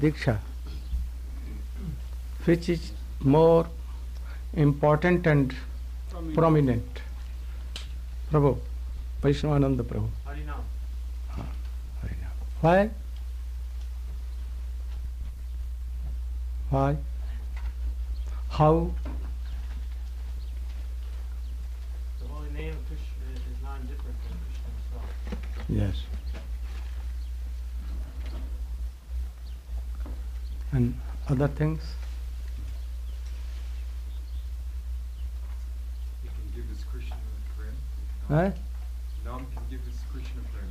Diksha, which is more important and prominent? Prabhu, Vaishnavananda Prabhu. Harinam. Harinam. Why? Why? How? Other things? He can give us Krishna prem. Eh? Nam can give us Krishna prem.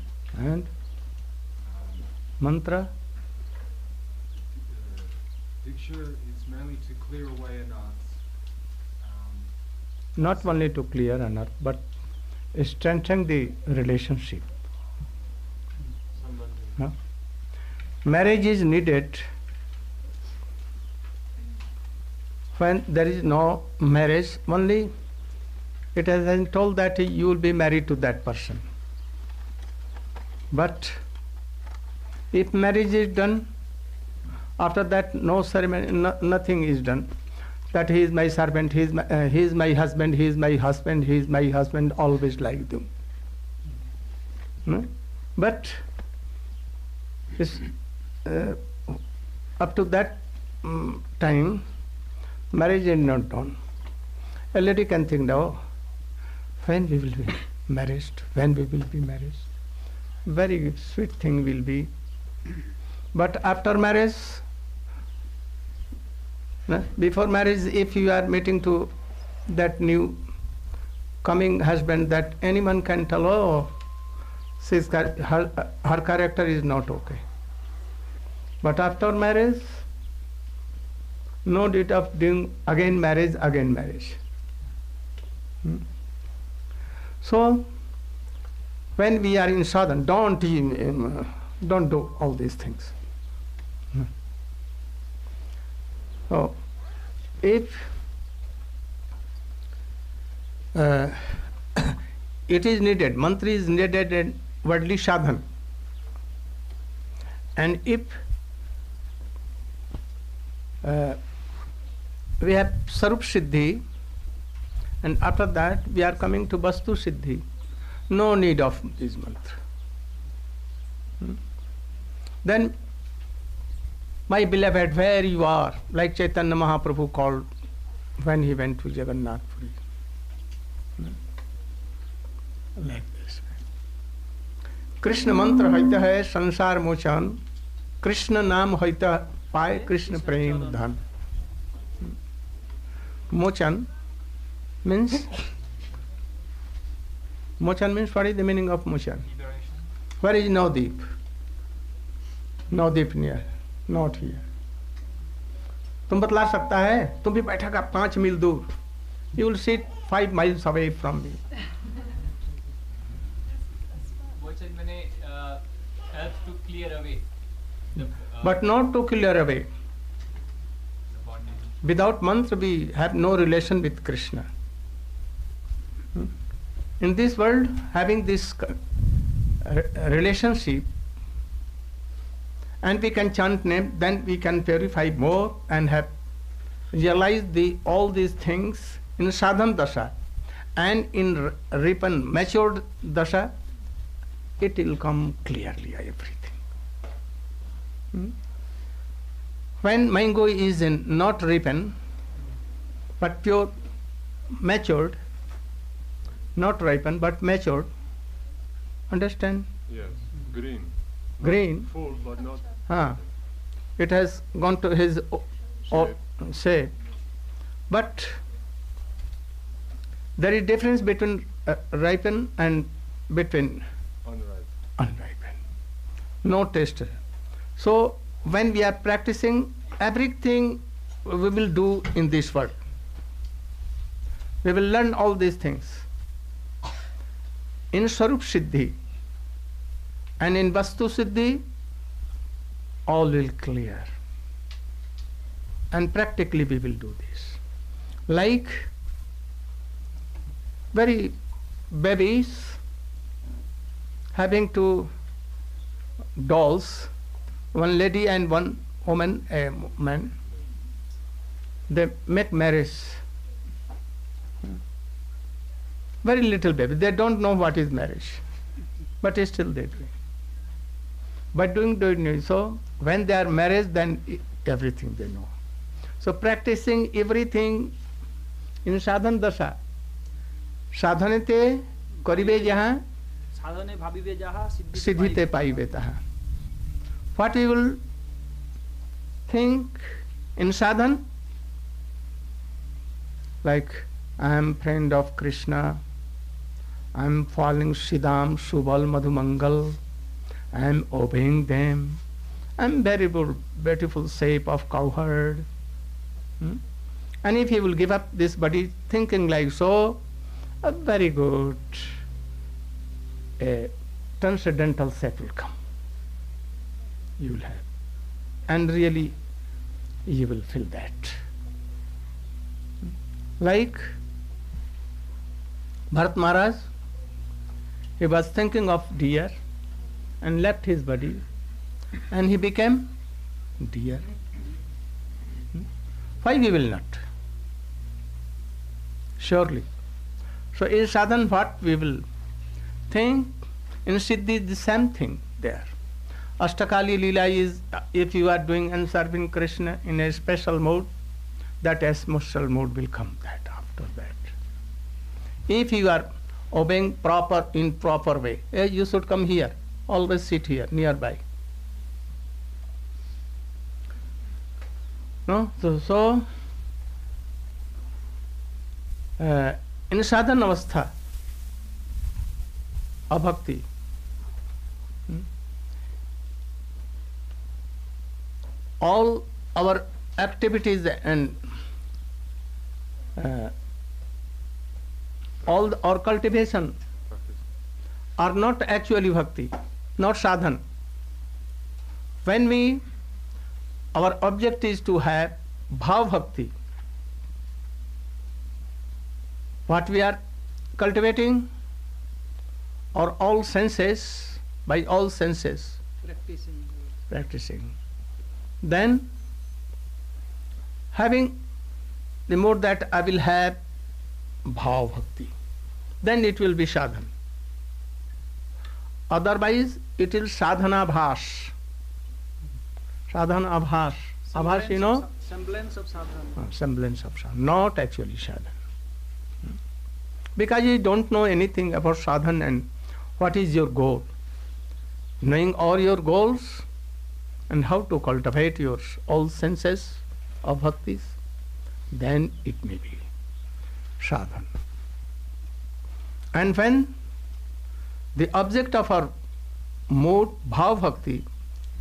And Um, mantra? uh, Diksha is mainly to clear away anarths. Um, Not only to clear another, but strengthen the relationship. No? Marriage is needed when there is no marriage, only it has been told that you will be married to that person. But if marriage is done, after that no ceremony, no, nothing is done. That he is my servant, he is my, uh, he is my husband, he is my husband, he is my husband, always like them. No? But uh, up to that mm, time marriage is not done. A lady can think now when we will be married when we will be married? Very sweet thing will be. But after marriage before marriage if you are meeting to that new coming husband that anyone can tell oh she's, her, her character is not okay. But after marriage, no need of doing again marriage, again marriage. Hmm. So, when we are in sadhana, don't um, uh, don't do all these things. Hmm. So, if uh, it is needed, mantra is needed in worldly sadhana, and if uh, we have Sarup Siddhi, and after that we are coming to Vastu Siddhi. No need of this mantra. Hmm? Then My beloved, where you are, like Chaitanya Mahaprabhu called when he went to Jagannath Puri. Hmm? Like this. Krishna मंत्र होता है संसार मोचन कृष्ण नाम होता पाए कृष्ण प्रेम धन मोचन means motion means what is the meaning of motion where is Navdeep Navdeep near not here तुम बतला सकता है तुम भी बैठेगा पाँच मील दूर you will sit five miles away from me uh, uh, but not too clear away. Without mantra, we have no relation with Krishna. Hmm? In this world, having this relationship, and we can chant name, then we can purify more and have realized the all these things in sadhan dasha, and in r- ripen matured dasha, it will come clearly everything. Hmm? When mango is in not ripen but pure matured not ripen but matured understand Yes, green. green Full, but not huh. it has gone to his o- o- shape but there is difference between uh, ripen and between unripe. unripened no taste so when we are practicing everything we will do in this world. We will learn all these things. In Sarup Siddhi and in Vastu Siddhi all will clear. And practically we will do this. Like very babies having to dolls one lady and one woman, a man, they make marriage. Very little baby. They don't know what is marriage, but still they do. But doing, doing so, when they are married, then everything they know. So practicing everything in sadhan dasha. साधनते करिबे जहाँ साधने भाबिबे जहाँ सिद्धिते paibe taha. What we will think in sadhan? Like I am friend of Krishna I am following Sridham, Subal, Madhumangal I am obeying them. I am very beautiful shape of cowherd. Hmm? and if he will give up this body thinking like so a very good a transcendental set will come you will have. And really, you will feel that. Like Bharat Maharaj, he was thinking of deer and left his body and he became deer. Why we will not? Surely. So in sadhan what we will think, in siddhi the same thing there. Ashtakali Leela is uh, if you are doing and serving Krishna in a special mode, that emotional mode will come that after that. If you are obeying proper in proper way, eh, you should come here. Always sit here nearby. No, so, so uh, in sadhana avastha, abhakti, all our activities and uh, all the, our cultivation are not actually bhakti, not sadhan. When we, our object is to have bhav bhakti, what we are cultivating are all senses, by all senses, practicing practicing. Then, having the more that I will have bhav bhakti, then it will be sadhana. Otherwise, it is sadhana bhas. Sadhana abhas. Abhas, you know, semblance of sadhana uh, semblance of sadhana, not actually sadhana. Hmm. Because you don't know anything about sadhana and what is your goal. Knowing all your goals and how to cultivate your all senses of bhaktis, then it may be sadhana. And when the object of our mode bhav bhakti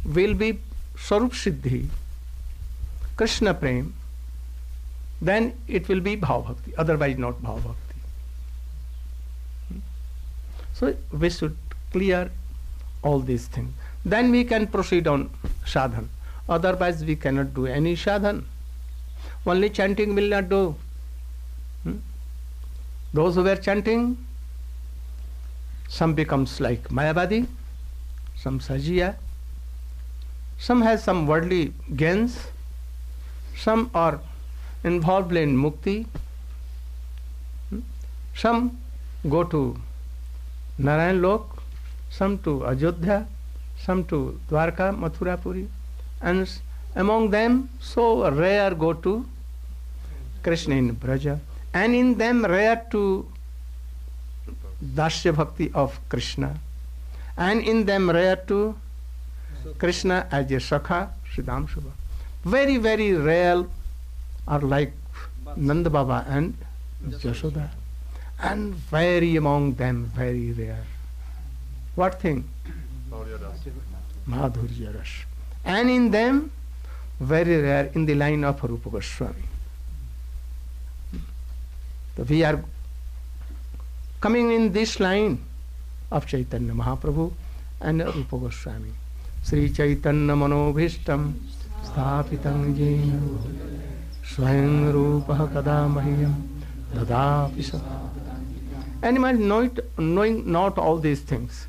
will be Sarup Siddhi, Krishna Prem, then it will be Bhav Bhakti, otherwise not Bhav Bhakti. So we should clear all these things. Then we can proceed on sadhan. Otherwise we cannot do any sadhan. Only chanting will not do. Hmm? Those who were chanting, some becomes like Mayavadi, some Sajiya, some has some worldly gains, some are involved in mukti, hmm? some go to Narayan Lok, some to Ajodhya, some to Dwarka, Mathura Puri, and among them so rare go to Krishna in Braja, and in them rare to Dasya Bhakti of Krishna, and in them rare to Krishna as a Sakha, Sridham Shubha. Very, very rare are like Nanda Baba and Jashoda. And very among them, very rare. What thing? माधुर्य रस and in them very rare in the line of Rupa Goswami तो we are coming in this line of Chaitanya Mahaprabhu and Rupa Goswami Shri Chaitanya मनोभीष्ट स्थापित स्वयं रूप कदा मह्यम दधा animal knowing not all these things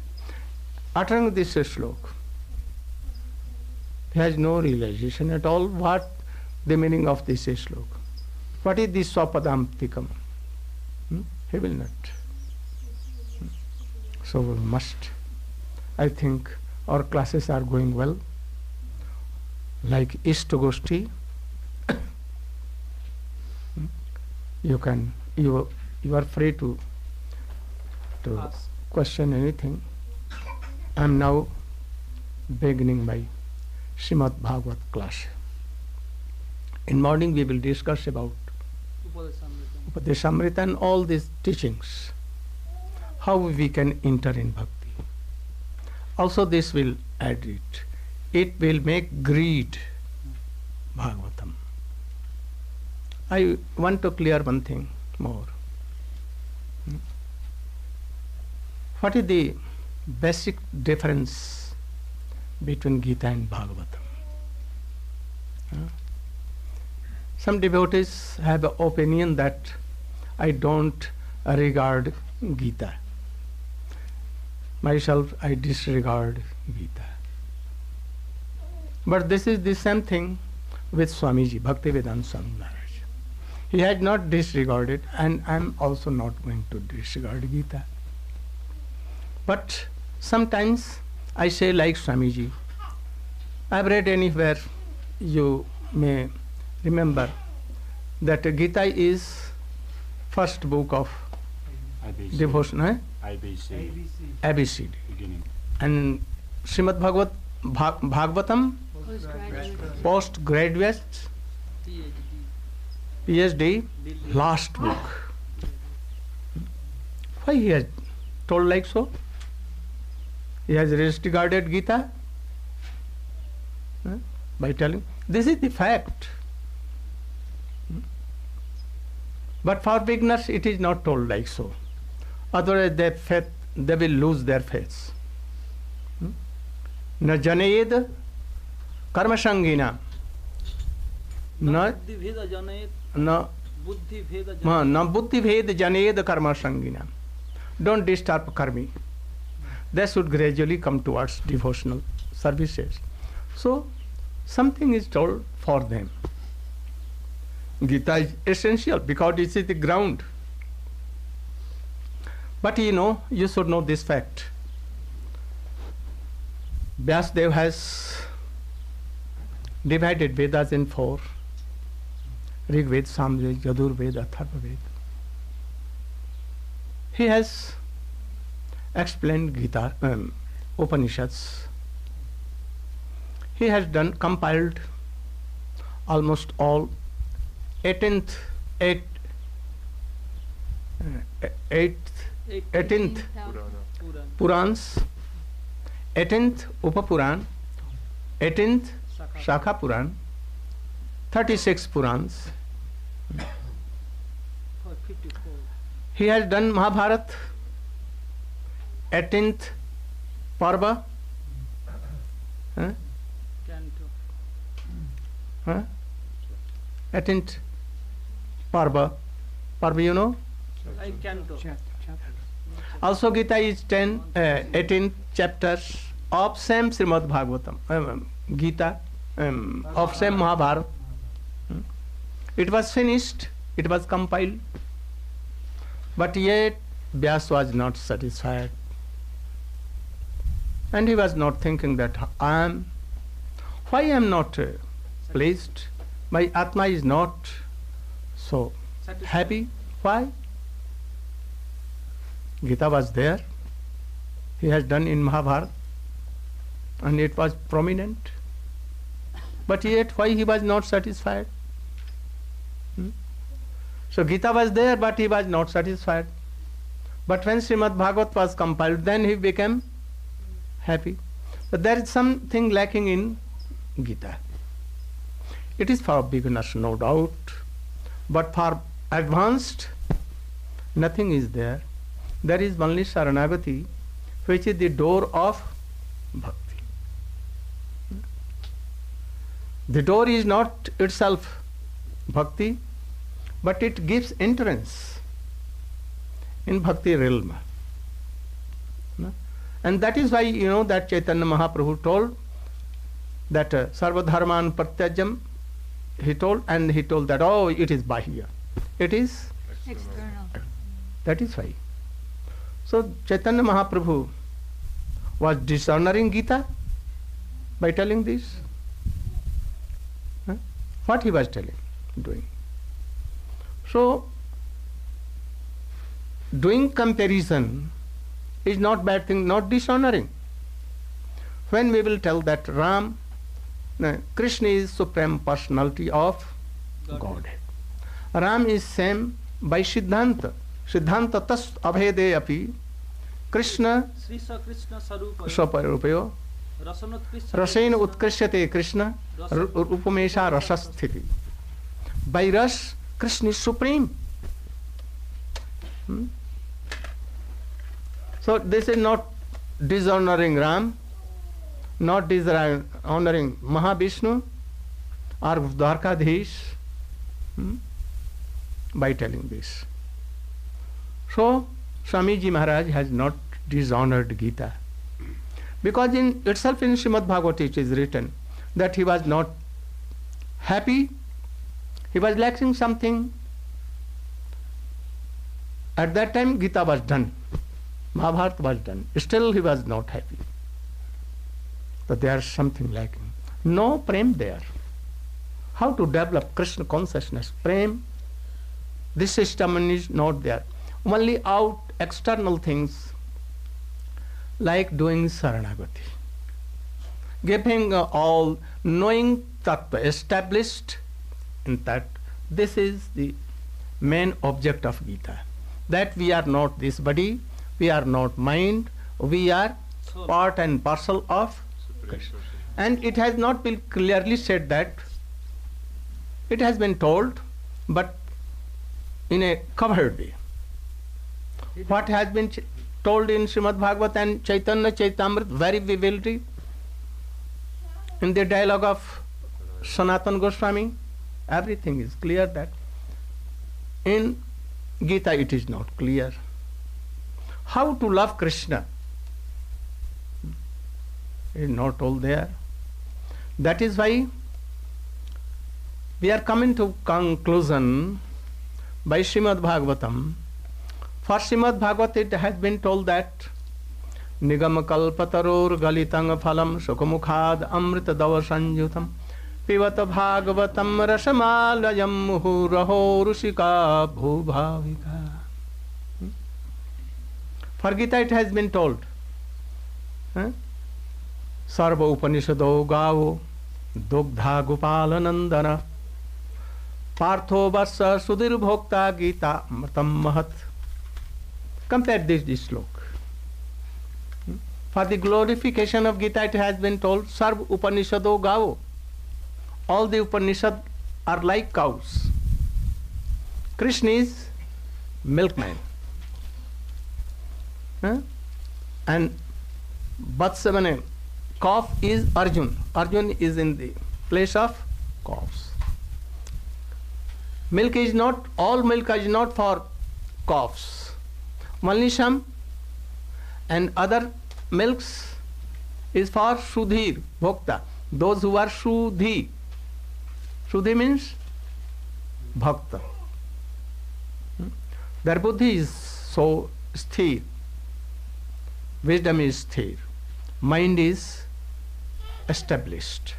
uttering this slok, he has no realization at all what the meaning of this slok. What is this swapadamtikam? Hmm? He will not. Hmm. So we must. I think our classes are going well. Like Istogosti, Hmm. you can you you are free to to Ask. question anything. I am now beginning my Srimad Bhagavat class. In morning we will discuss about. Upadeshamrita and all these teachings, how we can enter in bhakti. Also, this will add it. It will make greed Bhagavatam. I want to clear one thing more. Hmm? What is the basic difference between Gita and Bhagavatam? Huh? Some devotees have an opinion that I don't regard Gita. Myself, I disregard Gita. But this is the same thing with Swamiji, Bhaktivedanta Swami Maharaj. He had not disregarded, and I am also not going to disregard Gita. But sometimes I say, like Swamiji, I've read anywhere, you may remember that Gita is first book of IBC. devotion, eh? ABC. ABCD. Beginning. And Srimad Bhagavat, Bha- Bhagavatam, postgraduate, PhD. PhD, last book. Why he has told like so? He has disregarded Gita eh, by telling this is the fact. Hmm? But for beginners, it is not told like so. Otherwise, their faith, they will lose their faith. Hmm? न जनेद कर्मसंगिना न न न हाँ, बुद्धि भेद जनेद कर्म संगिना don't disturb karmi they should gradually come towards devotional services. So something is told for them. Gita is essential because it is the ground. But you know you should know this fact. Vyasdev has divided Vedas in four. Rig Ved, Samved, Yajur Ved, Atharva Ved. He has explained Gita, um, Upanishads. He has done compiled almost all 18th, eight, uh, eighth, 18th Purana. Puran. Purans, 18th Upapuran, 18th Shaka. Shakha Puran, 36 Purans. He has done Mahabharat, 18th Parva, huh? Canto. Huh? 18th Parva. Parva, you know? I canto. Also, Gita is 10, uh, 18 chapters of same Srimad Bhagavatam, um, Gita, um, of same Mahabharata. Hmm. It was finished, it was compiled, but yet Vyas was not satisfied. And he was not thinking that I am, why I am not uh, pleased? My Atma is not so happy. Why? Gita was there. He has done in Mahabharata. And it was prominent. But yet, why he was not satisfied? Hmm? So Gita was there, but he was not satisfied. But when Srimad Bhagavat was compiled, then he became happy. But there is something lacking in Gita. It is for beginners, no doubt. But for advanced, nothing is there. There is only Saranagati, which is the door of bhakti. The door is not itself bhakti, but it gives entrance in bhakti realm. No? And that is why you know that Chaitanya Mahaprabhu told that uh, Sarvadharman Pratyajam, he told, and he told that, oh, it is Bahya. It is External. that is why. So Chaitanya Mahaprabhu was dishonoring Gita by telling this. Huh? What he was telling, doing. So doing comparison is not bad thing, not dishonoring. When we will tell that Ram, no, Krishna is supreme personality of. Godhead. Ram is same by Siddhanta. Siddhanta tas abhede api Krishna रसनोत्कृष्ट रसेन उत्कृष्यते कृष्ण उपमेशा रसस्थिति by ras Krishna is supreme. Hmm? So this is not dishonoring Ram, not dishonoring Mahavishnu or Dwarkadhish hmm? by telling this. So Swamiji Maharaj has not dishonored Gita. Because in itself in Srimad Bhagavata it is written that he was not happy, he was lacking something. At that time Gita was done, Mahabharata was done. Still he was not happy. So there is something lacking. No prem there. How to develop Krishna consciousness? Prem, this system is not there. Only out external things like doing Saranagati. Giving uh, all knowing tattva established in that this is the main object of Gita. That we are not this body, we are not mind, we are part and parcel of Source. and it has not been clearly said that it has been told but in a covered way what has been told in Srimad Bhagavat and Chaitanya Charitamrit very vividly in the dialogue of Sanatan Goswami everything is clear that in Gita it is not clear how to love Krishna is not told there that is why we are coming to conclusion by Srimad Bhagavatam. For Srimad Bhagavat it has been told that Nigam kalpataror galitang phalam sukhamukhad amrita dava sanjutam पिबत भागवतम रसमालयम मुहुरहो ऋषिका भूभाविका For Gita it has been told. Huh? सर्व उपनिषदो गावो दुग्धा गोपाल नंदन पार्थो वर्ष सुधीर भोक्ता गीता अमृतम महत compare this this shloka for the glorification of Gita it has been told सर्व उपनिषदो गावो all the Upanishad are like cows. Krishna is milkman. Huh? And Vatsavane, calf is Arjun. Arjun is in the place of calves. Milk is not, all milk is not for calves. Malnisham and other milks is for Sudhir, Bhokta. Those who are Sudhi, Sudhi means Bhakta. Hmm? Their buddhi is so sthir. Wisdom is sthir. Mind is established,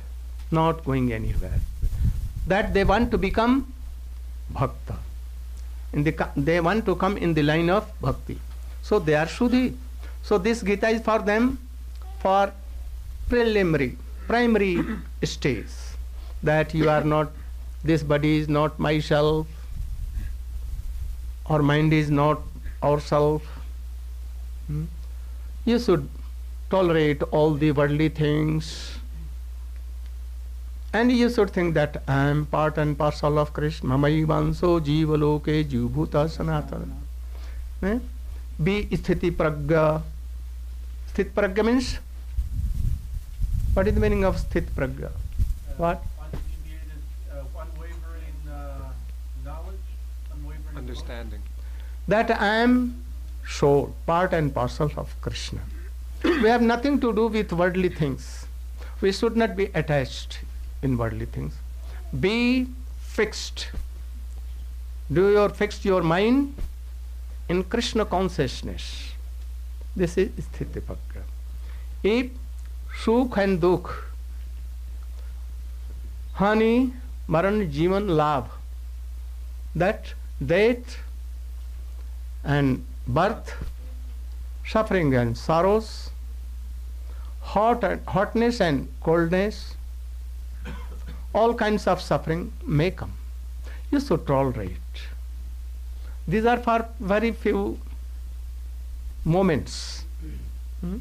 not going anywhere. That they want to become Bhakta. The, they want to come in the line of Bhakti. So they are Sudhi. So this Gita is for them for preliminary, primary stage that you are not, this body is not myself, or mind is not ourself. Hmm? You should tolerate all the worldly things. And you should think that I am part and parcel of Krishna. Mamai vanso jiva loke jivbhuta sanatana. Eh? Be sthiti pragya. Sthit pragya means? What is the meaning of sthit pragya? What? Uh, unwavering uh, knowledge, unwavering Understanding. that I am soul, part and parcel of Krishna. we have nothing to do with worldly things. We should not be attached in worldly things. Be fixed. Do your fix your mind in Krishna consciousness. This is Sthitipragya. If Sukh and Dukh, Hani, Maran, Jivan, Labh, that death and birth, suffering and sorrows, hot and hotness and coldness, all kinds of suffering may come. You should tolerate. These are for very few moments. Hmm?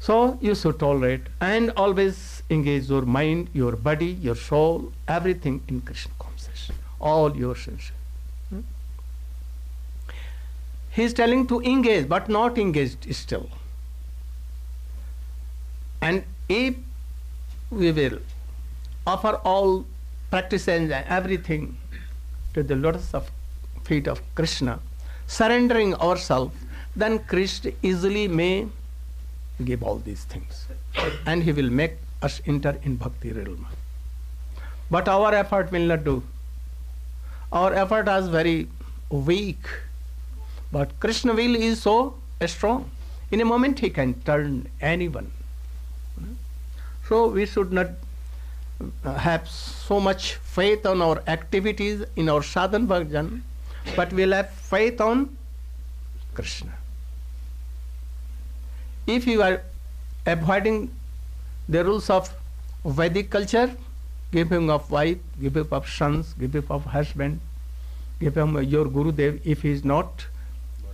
So you should tolerate and always engage your mind, your body, your soul, everything in Krishna consciousness, all your senses. He is telling to engage, but not engaged still. And if we will offer all practices and everything to the lotus of feet of Krishna, surrendering ourselves, then Krishna easily may give all these things. and he will make us enter in bhakti realm. But our effort will not do. Our effort is very weak. But Krishna will is so strong. In a moment he can turn anyone. So we should not uh, have so much faith on our activities in our sadhan bhajan, but we'll have faith on Krishna. If you are avoiding the rules of Vedic culture, giving of wife, giving of sons, giving of husband, giving your Gurudev if he is not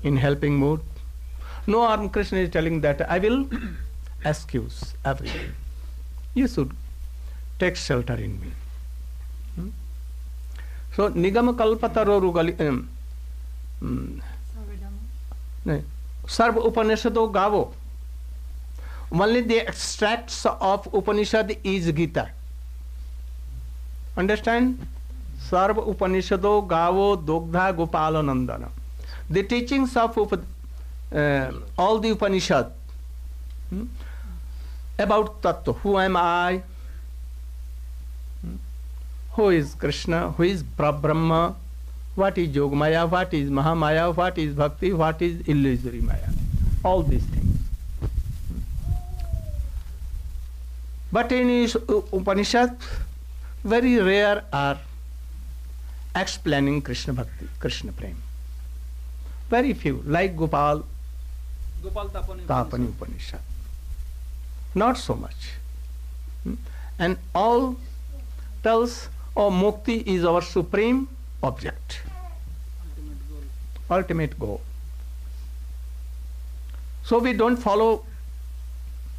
in helping mood. No harm, Krishna is telling that I will excuse everything. You should take shelter in me. Hmm? So, Nigama Kalpataroru gali. Um, um, no, Sarv Upanishado Gavo. Only the extracts of Upanishad is Gita. Understand? Sarv Upanishado Gavo Dogdha Gopala Nandana. The teachings of uh, all the Upanishad hmm, about Tattva, who am I? Hmm, Who is Krishna? Who is Brahma? What is Yogamaya? What is Mahamaya? What is Bhakti? What is illusory Maya? All these things. But in Upanishad, very rare are explaining Krishna Bhakti, Krishna Prem. Very few, like Gopal Gopal Tapani. Tapani Upanishad. Not so much. Hmm? And all tells, oh, Mukti is our supreme object, Ultimate goal. ultimate goal. So we don't follow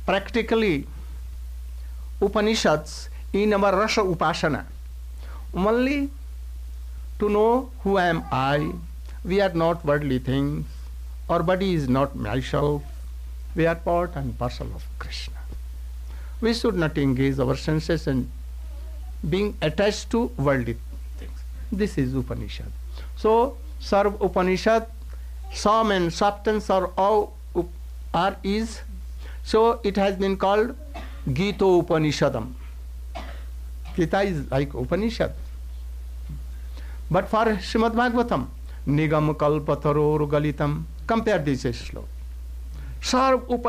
practically Upanishads in our Rasa Upasana. Only to know who am I, we are not worldly things, our body is not myself, we are part and parcel of Krishna. We should not engage our senses in being attached to worldly things. This is Upanishad. So, Sarv Upanishad, some and substance are all are is. So it has been called Gita Upanishadam. Gita is like Upanishad. But for Srimad Bhagavatam, निगम कल्प थरोर गलितम compare this श्लोक सर्व उप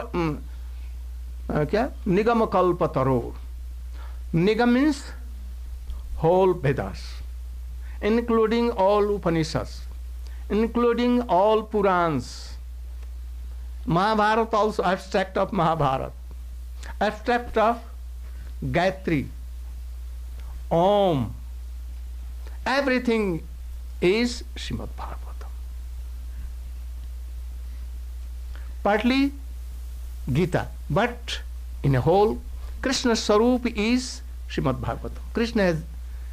क्या? निगम कल्प थरोर nigam means whole Vedas including all Upanishad including all Purana Mahabharata also abstract of Mahabharata abstract of Gayatri Om everything is Srimad Bhagavatam. Partly Gita, but in a whole, Krishna Sarup is Srimad Bhagavatam. Krishna has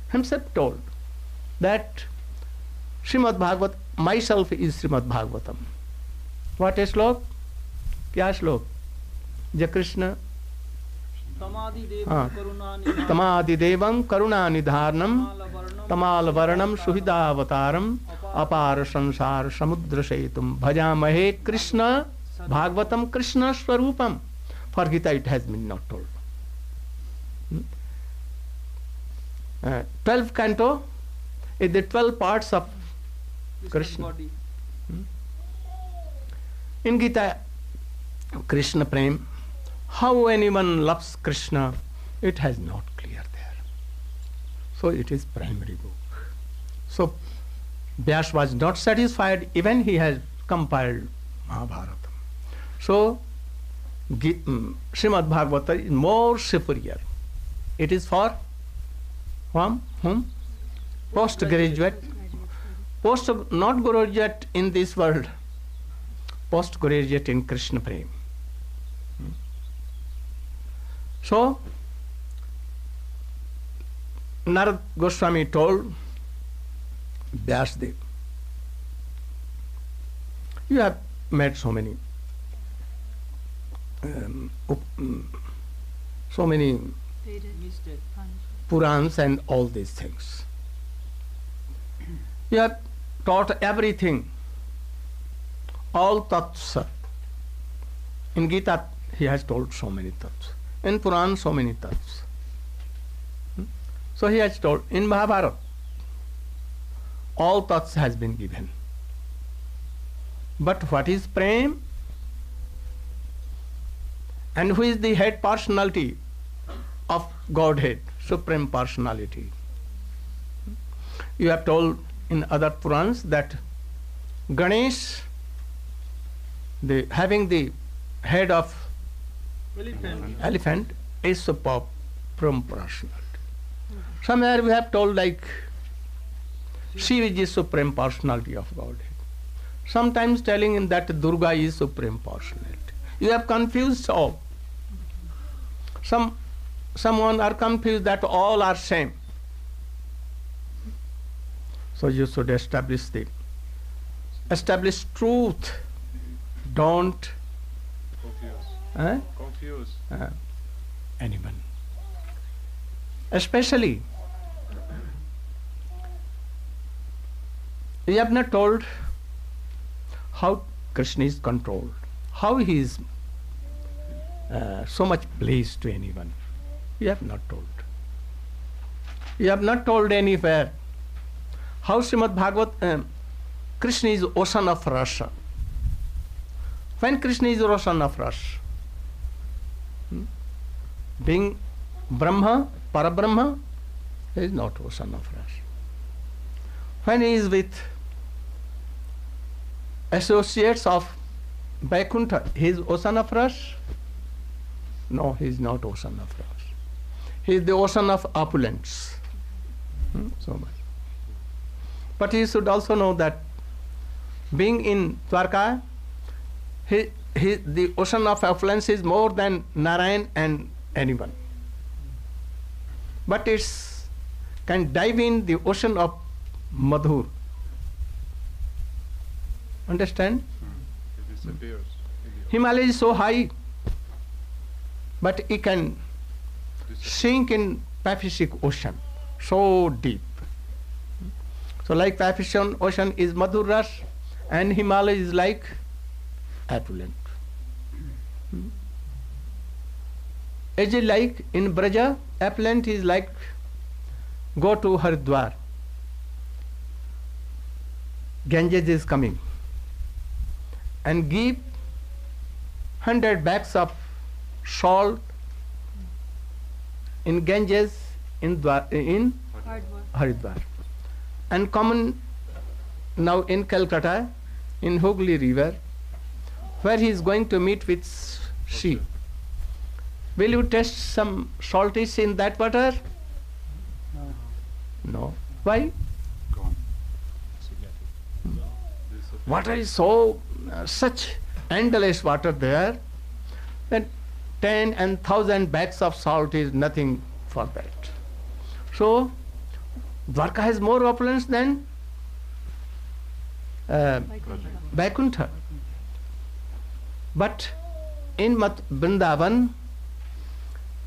himself told that Srimad Bhagavat, myself is Srimad Bhagavatam. What a slok? क्या श्लोक जय Krishna Tamadi Devam हाँ. तमाल वर्णम सुहृदावतारम अपार संसार समुद्र से तुम भजा महे कृष्ण भागवतम कृष्ण स्वरूपम for Gita it has been not told twelve canto is the twelve parts of Krishna in Gita Krishna prem how anyone loves Krishna it has not So it is primary book. So Vyas was not satisfied, even he has compiled Mahabharata. So mm, Srimad Bhagavata is more superior. It is for whom? whom? Postgraduate. Post not graduate in this world postgraduate in Krishna Prem. Hmm. So, Narad Goswami told Vyasdev, you have met so many, um, mm, so many Purans and all these things. You have taught everything, all tats. In Gita, he has told so many tats. In Puran, so many tats. So he has told in Mahabharata, all thoughts has been given. But what is prem? And who is the head personality of Godhead, Supreme Personality? You have told in other Purans that Ganesh, the, having the head of Elephant. elephant, is Supreme Personality. Somewhere we have told like Shiva is the Supreme Personality of Godhead. Sometimes telling in that Durga is Supreme Personality. You have confused all. Some someone are confused that all are same. So you should establish the establish truth. Don't confuse. eh, Confused. uh, anyone. Especially, we have not told how Krishna is controlled, how he is uh, so much pleased to anyone. We have not told. We have not told anywhere how Srimad Bhagavat, um, Krishna is ocean of rasa. When Krishna is ocean of rasa, being Brahma, Parabrahma, is not ocean of rasa. When he is with associates of Vaikuntha, he is ocean of rasa? No, he is not ocean of rasa. He is the ocean of opulence. Hmm, So much. But he should also know that being in Dwarka, he, he, the ocean of affluence is more than Narayan and anyone. But it's can dive in the ocean of Madhur. Understand? Hmm. It disappears. Himalaya is so high, but it can sink in Pacific Ocean, so deep. So like Pacific Ocean is Madhur Ras and Himalaya is like affluent. Is like in Braja, affluent is like go to Haridwar. Ganges is coming and give hundred bags of salt in Ganges in Dwar- in Hard work. Haridwar. And common now in Calcutta, in Hooghly River, where he is going to meet with sheep. Will you test some saltish in that water? No. Why? Gone. Water is so uh, such endless water there that ten and thousand bags of salt is nothing for that. So Dwarka has more opulence than uh, Vaikuntha. But in Mat- Vrindavan,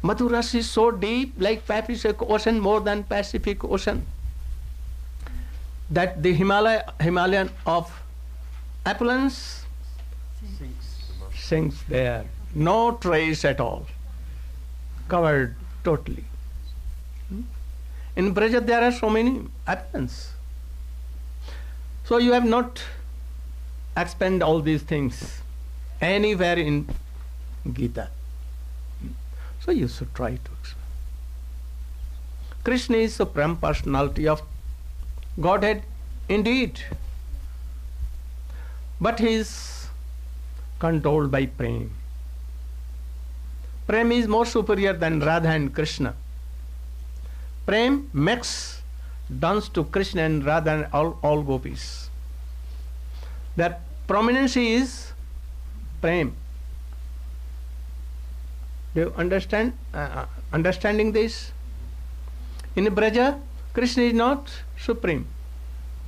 Madhuras is so deep, like Pacific Ocean, more than Pacific Ocean, that the Himalaya, Himalayan of opulence sinks there. No trace at all. Covered totally. Hmm? In Braja there are so many opulence. So you have not expend all these things anywhere in Gita. So you should try to explain. Krishna is supreme personality of Godhead indeed. But he is controlled by Prem. Prem is more superior than Radha and Krishna. Prem makes dance to Krishna and Radha and all, all gopis. Their prominence is Prem. You understand? Uh, uh, understanding this? In Braja, Krishna is not supreme,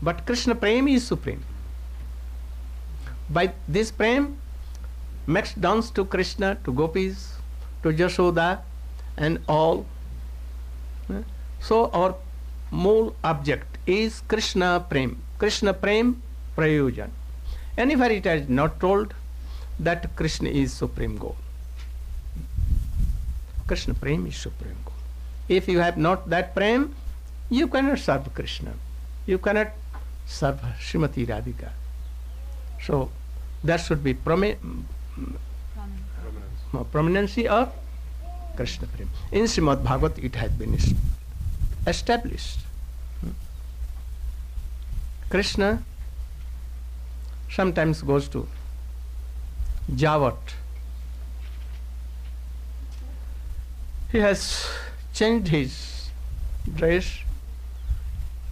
but Krishna Prem is supreme. By this Prem, makes dance to Krishna, to gopis, to Jashoda, and all. Uh, So our mole object is Krishna Prem. Krishna Prem Prayojan. Anywhere it is not told that Krishna is supreme goal. Krishna Prem is supreme goal. If you have not that Prem, you cannot serve Krishna. You cannot serve Srimati Radhika. So there should be promi- Prominence. prominency of Krishna Prem. In Srimad Bhagavat it has been established. Hmm. Krishna sometimes goes to Javat. He has changed his dress.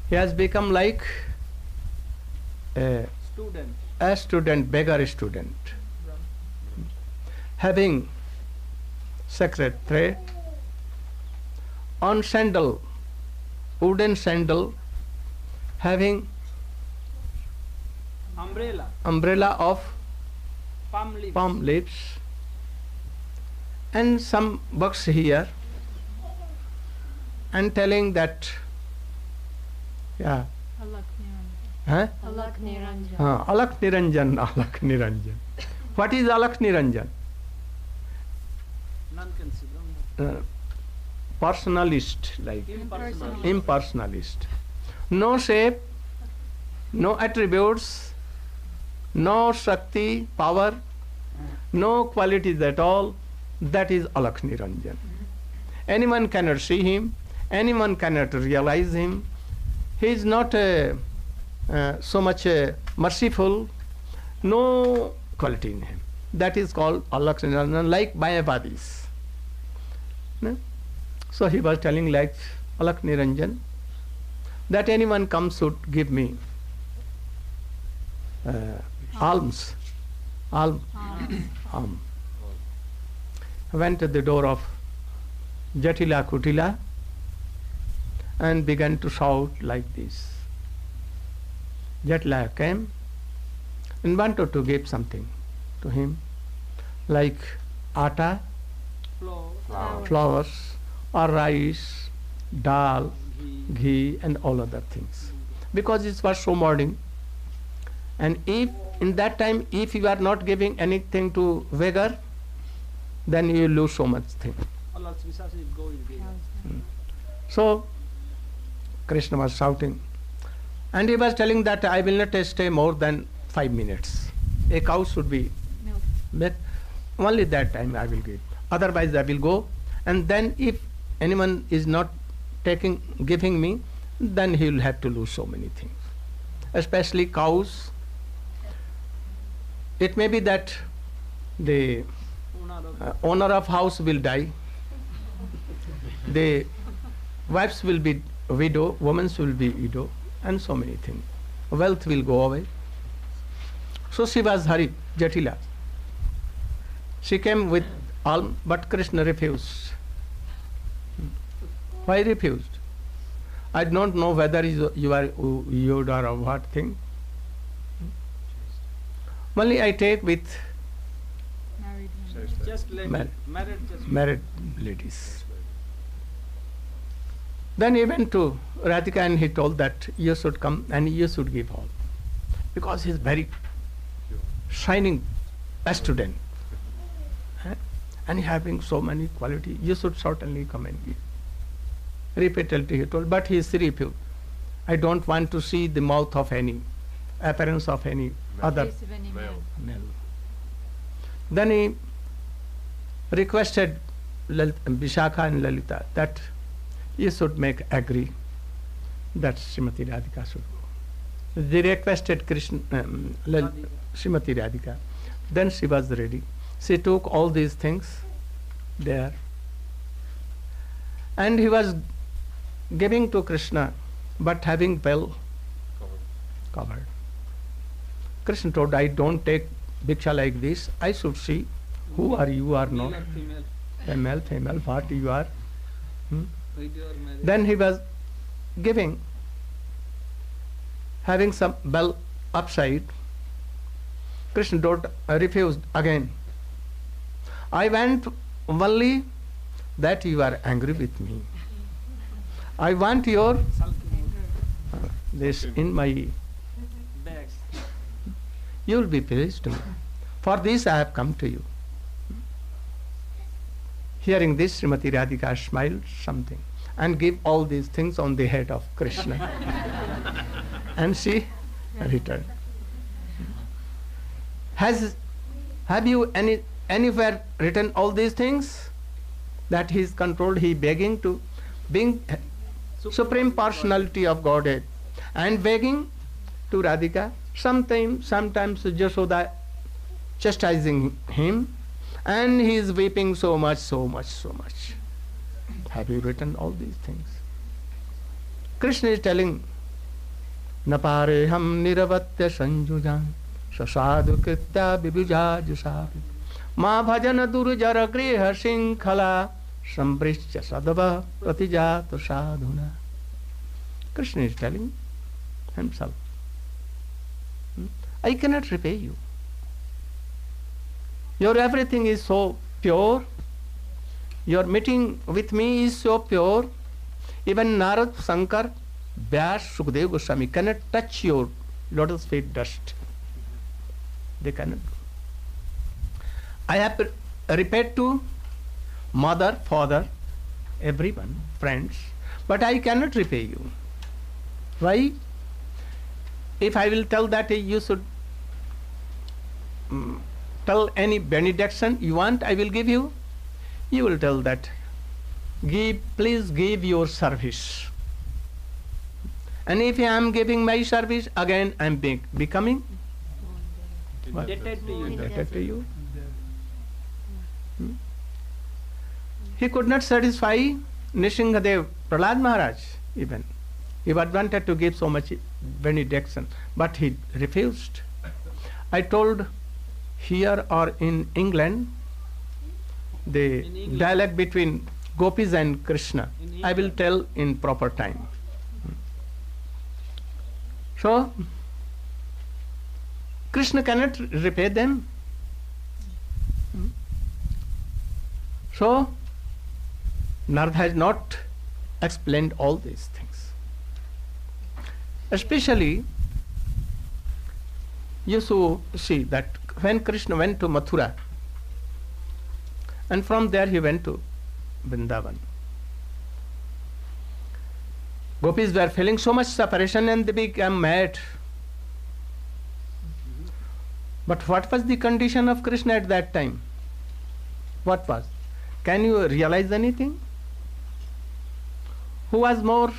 He has become like a, Student. a student, beggar student, having sacred thread on sandal, wooden sandal, having Umbrella. umbrella of Palm leaves. palm leaves and some books here and telling that yeah huh? Alak Niranjan. Uh, Alak Niranjan, Alak Niranjan. What is Alak Niranjan? Non-considerable. Uh, personalist, like Impersonal. impersonalist. No shape, no attributes, no Shakti, power, no qualities at all. That is Alak Niranjan. Anyone cannot see him, anyone cannot realize him. He is not uh, uh, so much uh, merciful, no quality in him. That is called Allah like Mayavadis. No? So he was telling like Alak Niranjan that anyone comes should give me alms. Alm. Alm. Went to the door of Jatila Kutila and began to shout like this. Jatila came and wanted to give something to him, like atta, Flour. flowers, or rice, dal, ghee, and all other things. Because it was so morning, and if in that time, if you are not giving anything to beggar, then you lose so much thing. Allah bisa sih go in game. Hmm. So Krishna was shouting, and he was telling that I will not stay more than five minutes. A cow should be milk. Only that time I will give. Otherwise I will go, and then if anyone is not taking giving me, then he will have to lose so many things. Especially cows. It may be that the Owner of uh, owner of house will die. The wives will be widow women will be widow and so many things. Wealth will go away. So she was hari jatila. She came with alm but krishna refused. Why refused? I don't know whether you are yoda or what thing. Only i take with married women. Says that. Just lady. Mar- Married just. married ladies. Then he went to Radhika and he told that you should come and you should give all. Because he is very shining a student. And having so many quality, you should certainly come and give. Repeatedly he told, but he refused. I don't want to see the mouth of any, appearance of any other of any Male. male. Then he requested Lal- Vishakha and Lalita that you should make agree that Srimati Radhika should go. They requested Krishna, um, Lal- Radhika. Srimati Radhika. Then she was ready. She took all these things there. And he was giving to Krishna, but having well Covered. covered. Krishna told, I don't take Bhiksha like this. I should see who are you or not. female. Female, female, what you are. Hmm? Widow or married. Then he was giving, having some bell upside. Krishna don't, uh, refused again. I went only that you are angry with me. I want your uh, this in my bags. you will be pleased to me. For this I have come to you. Hearing this, Srimati Radhika smiled something and gave all these things on the head of Krishna. and she returned. Has have you any anywhere written all these things? That he is controlled, he begging to being supreme personality of Godhead and begging to Radhika. Sometimes, sometimes Jashoda chastising him, and he is weeping so much, so much, so much. Have you written all these things? Krishna is telling, Napare ham niravatya sanjujan sasadu kritya vibhuja jusavi ma bhajan durjara griha sinkhala sambrishya sadava pratijata sadhuna. Krishna is telling himself. Hmm? I cannot repay you. Your everything is so pure. Your meeting with me is so pure. Even Narad, Sankar, Vyas, Sukdev Goswami cannot touch your lotus feet dust. They cannot. I have repaid to mother, father, everyone, friends, but I cannot repay you. Why? If I will tell that you should mm, tell any benediction you want, I will give you. You will tell that give, please give your service. And if I am giving my service, again I am be- becoming? Indebted to you. indebted to you. Hmm? He could not satisfy Nrisinghadev, Prahlad Maharaj even. He wanted to give so much benediction, but he refused. I told here or in England, the England. dialogue between gopis and Krishna. I will tell in proper time. So, Krishna cannot repay them. So, Narada has not explained all these things. Especially, you so see that when Krishna went to Mathura, and from there he went to Vrindavan. Gopis were feeling so much separation and they became mad. But what was the condition of Krishna at that time? What was? Can you realize anything? Who was more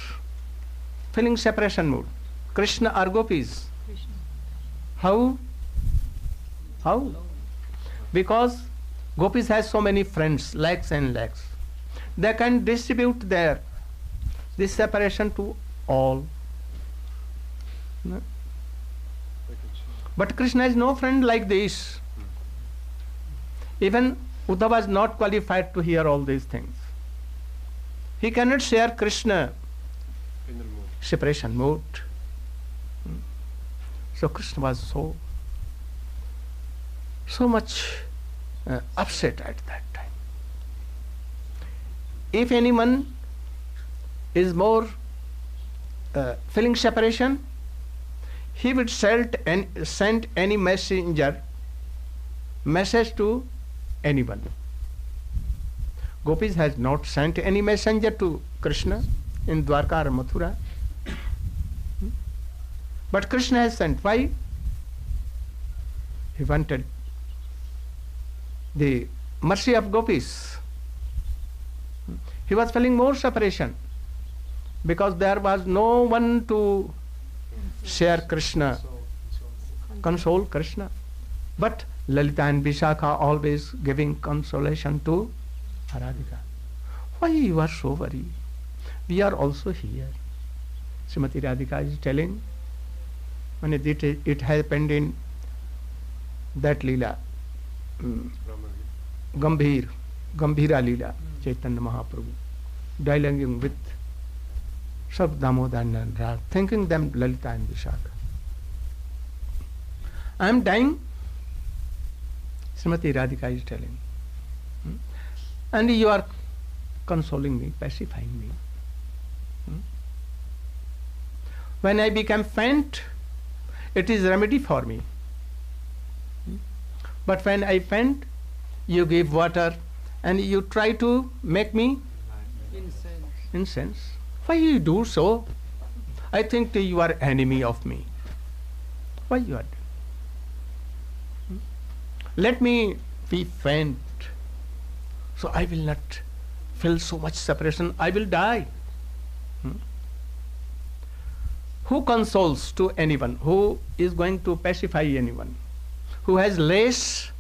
feeling separation mood? Krishna or Gopis? Krishna. How? How? Because Gopis has so many friends, lakhs and lakhs. They can distribute their this separation to all. No? But Krishna is no friend like this. Even Uddhava was not qualified to hear all these things. He cannot share Krishna separation mood. Hmm. So Krishna was so so much uh, upset at that time. If anyone is more uh, feeling separation, he would send, an, send any messenger message to anyone. Gopis has not sent any messenger to Krishna in Dwarka or Mathura. Hmm? But Krishna has sent. Why? He wanted the mercy of Gopis. He was feeling more separation because there was no one to share Krishna, So, so, console Krishna. But Lalita and Vishakha always giving consolation to Aradhika. Why you are so worried? We are also here. Srimati Radhika is telling when it, it, it happened in that Leela, mm, Brahmagiri. Gambhir, Gambhira Leela, Chaitanya Mahaprabhu, dialoguing with Swarup Damodar and Rag, thinking them Lalita and Vishakha. I am dying, Srimati Radhika is telling. Hmm? And you are consoling me, pacifying me. Hmm? When I become faint, it is remedy for me. But when I faint, you give water and you try to make me Incense. incense. Why you do so? I think you are enemy of me. Why you are? Hmm? Let me be faint, so I will not feel so much separation. I will die. Hmm? Who consoles to anyone? Who is going to pacify anyone? Who has less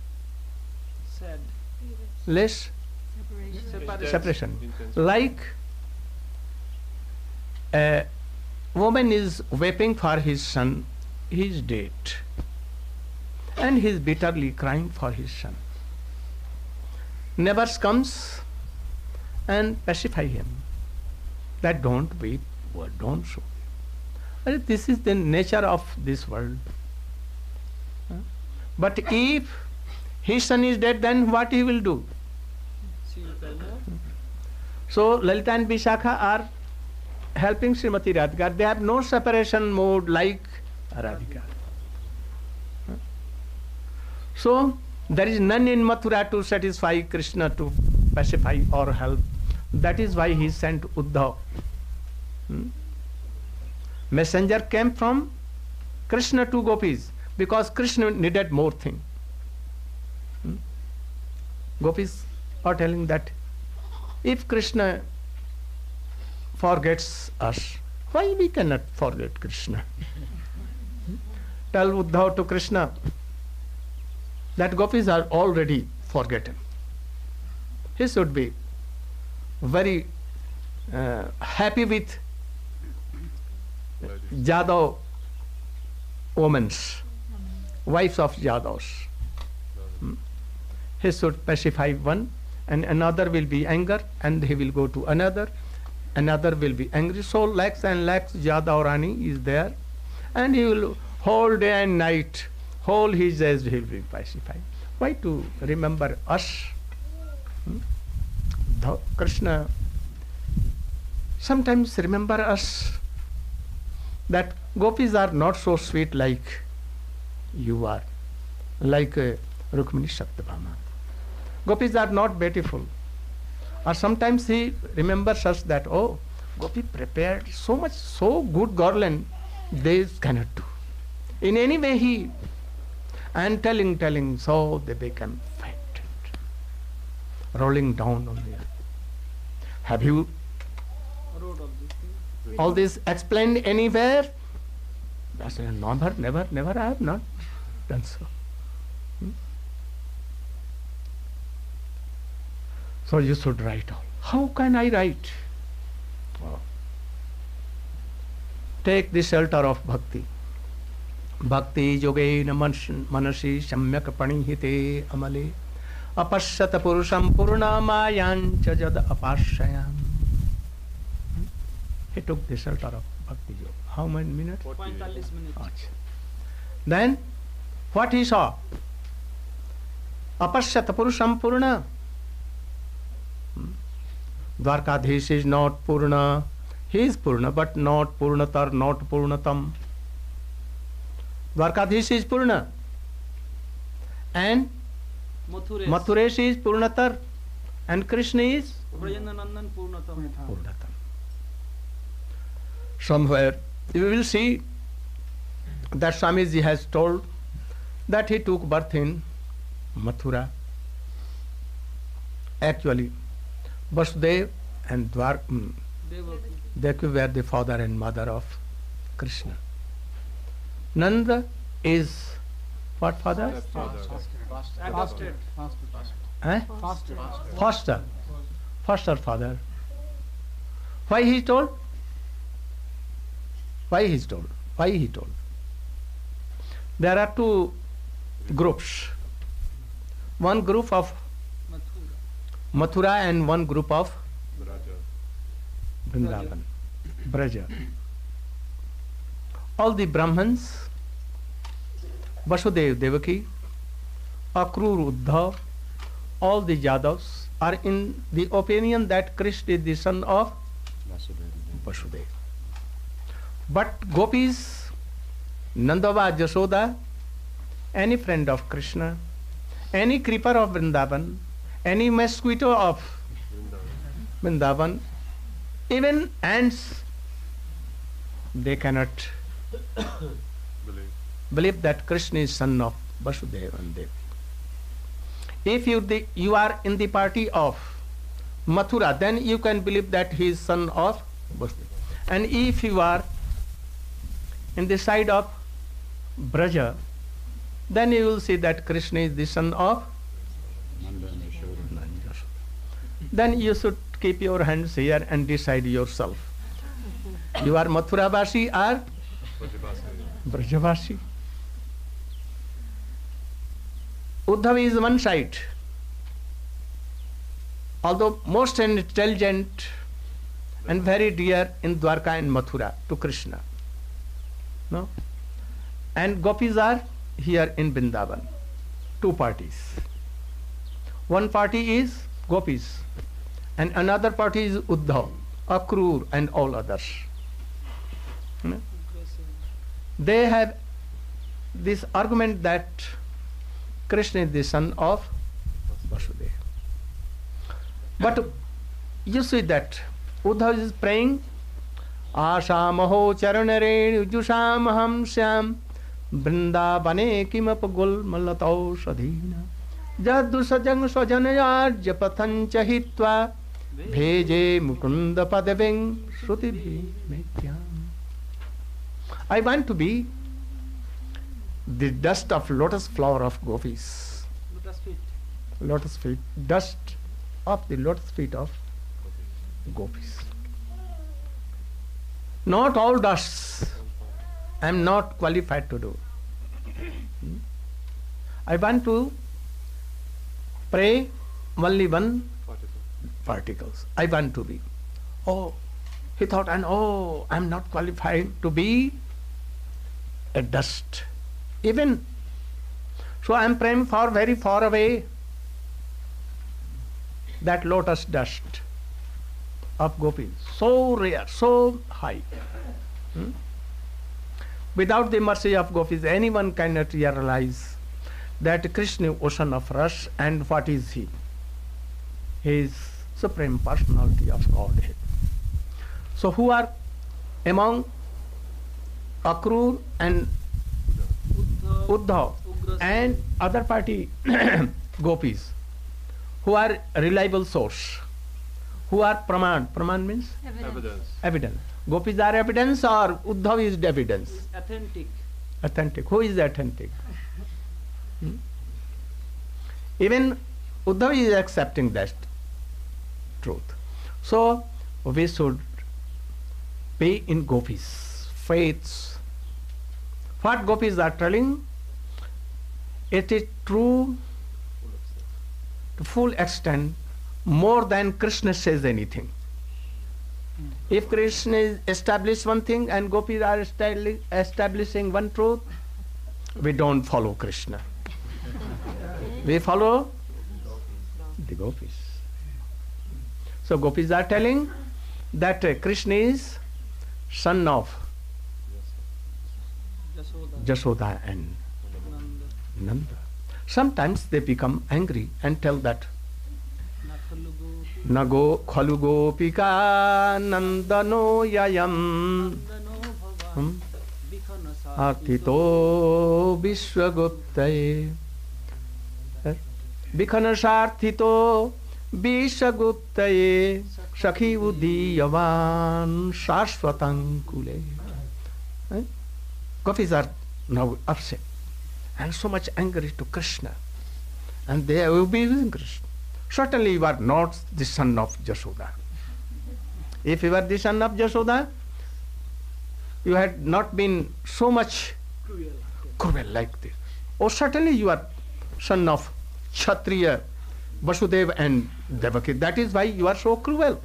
Sad. less Separation. Separation? Like a woman is weeping for his son, he is dead, and he is bitterly crying for his son. Neighbors comes and pacify him. That don't weep, or don't show. Arre, This is the nature of this world. But if his son is dead, then what he will do? So Lalita and Vishakha are helping Srimati Radhika. They have no separation mode like Radhika. So there is none in Mathura to satisfy Krishna to pacify or help. That is why he sent Uddhav. Hmm? Messenger came from Krishna to gopis because Krishna needed more thing. Hmm? Gopis are telling that If Krishna forgets us, why we cannot forget Krishna? Tell Uddhav to Krishna that gopis are already forgotten. He should be very uh, happy with Jadav women, wives of Jadavs. Hmm. He should pacify one, and another will be anger, and he will go to another, another will be angry. So lakhs and lakhs Jadav Rani is there, and he will whole day and night, whole his days he will be pacified. Why to remember us? Hmm? Krishna sometimes remember us that gopis are not so sweet like you are, like uh, Rukmini Satyabhama. Gopis are not beautiful. Or sometimes he remembers us that, oh, Gopi prepared so much, so good garland, they cannot do. In any way he, and telling, telling, so they become fainted, rolling down on the earth. Have you all this explained anywhere? Said, never, never, never, I have not done so. Hmm? So you should write all. How can I write? Oh. Take the shelter of bhakti. Bhakti yogein manasi samyak panihite amale अपश्यत पुरुषम पूर्णमायांच जद अपाश्ययाम He took the shelter of Bhakti Yoga. How many minutes? 45 minutes. Then, what he saw अपश्यत पुरुषम पूर्ण। Dwarkadhish is not purna. He is purna but not purnatar not purnatam. Dwarkadhish is purna. And Mathuresh. Is purnatar. And Krishna is Brajanandan purnatam purnatam. Somewhere you will see that Swami that he took birth in Mathura. Actually, Vasudev and Dwar- mm, Devaki. Devaki were the father and mother of Krishna. Nanda is what father? Adopted. Eh? Foster. Foster father. Why he told? Why he told? Why he told? There are two groups. One group of Mathura. Mathura and one group of Vrindavan, Braja. All the Brahmins, Vasudev Devaki, Akrur Uddhav, all the Yadavs are in the opinion that Krishna is the son of Vasudev. But gopis, Nandava, Jasoda, any friend of Krishna, any creeper of Vrindavan, any mosquito of Vrindavan, even ants, they cannot Believe. believe that Krishna is son of Vasudeva and Devi. If you, the, you are in the party of Mathura, then you can believe that he is son of Vasudeva. And if you are in the side of Braja, then you will see that Krishna is the son of then you should keep your hands here and decide yourself. You are Mathura Vasi or Brajavasi. Uddhav is one side. Although most intelligent and very dear in Dwarka and Mathura to Krishna. No? And gopis are here in Vrindavan. Two parties. One party is gopis and another party is Uddhav, Akrur and all others. No? They have this argument that Krishna is the son of Vasudeva. But you see that Uddhav is praying Ashamaho charanare jusham syam Vrindavane kimap gulmalatau sadhina Jadusajang sajanayarja pathancha hitva Bheje Mukunda Padaving Shruti Bhi I want to be the dust of lotus flower of gopis. Lotus feet. Lotus feet. Dust of the lotus feet of gopis. Not all dusts I am not qualified to do. I want to pray only one particles. I want to be. Oh, he thought, and oh, I am not qualified to be a dust. Even so, I am praying for very far away that lotus dust of gopis, so rare, so high. Hmm? Without the mercy of gopis, anyone cannot realize that Krishna ocean of rush and what is he? He is supreme personality of Godhead. So who are among Akrur and Uddhav and other party gopis who are reliable source, who are praman. Praman means Evidence. evidence. Gopis are evidence or Uddhav is evidence? Authentic. Authentic. Who is authentic? Hmm? Even Uddhav is accepting that truth. So we should be in gopis, faiths. What gopis are telling, it is true to full extent more than Krishna says anything. If Krishna is established one thing and gopis are establi- establishing one truth, we don't follow Krishna. we follow the gopis. So gopis are telling that Krishna is son of Jashoda. And. Nanda. Sometimes they become angry and tell that न गो खलु गोपिका नन्दनो ययम् अर्थितो विश्वगुप्तये विखनसार्थितो विश्वगुप्तये सखी उदीयवान् शाश्वतङ्कुले Gopis are now upset and so much anger is to Krishna and they will be with Krishna. Certainly you are not the son of Jashoda. If you were the son of Jashoda, you had not been so much Cruel. cruel like this. Or certainly you are son of Kshatriya, Vasudeva and Devaki. That is why you are so cruel.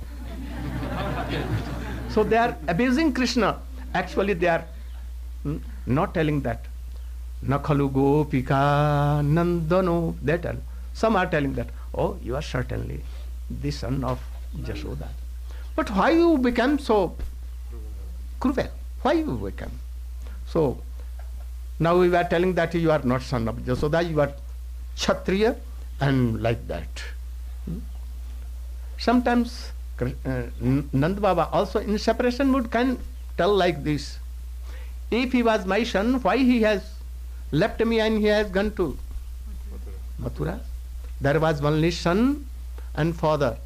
so they are abusing Krishna. Actually they are hmm, not telling that. Nakhalu gopika nandano. They tell. Some are telling that, oh, you are certainly the son of Jashoda. But why you become so cruel? Why you become? So now we were telling that you are not son of Jasoda, you are Kshatriya and like that. Hmm? Sometimes uh, Nand Baba also in separation mood can tell like this. If he was my son, why he has left me and he has gone to Mathura? There was only son and father.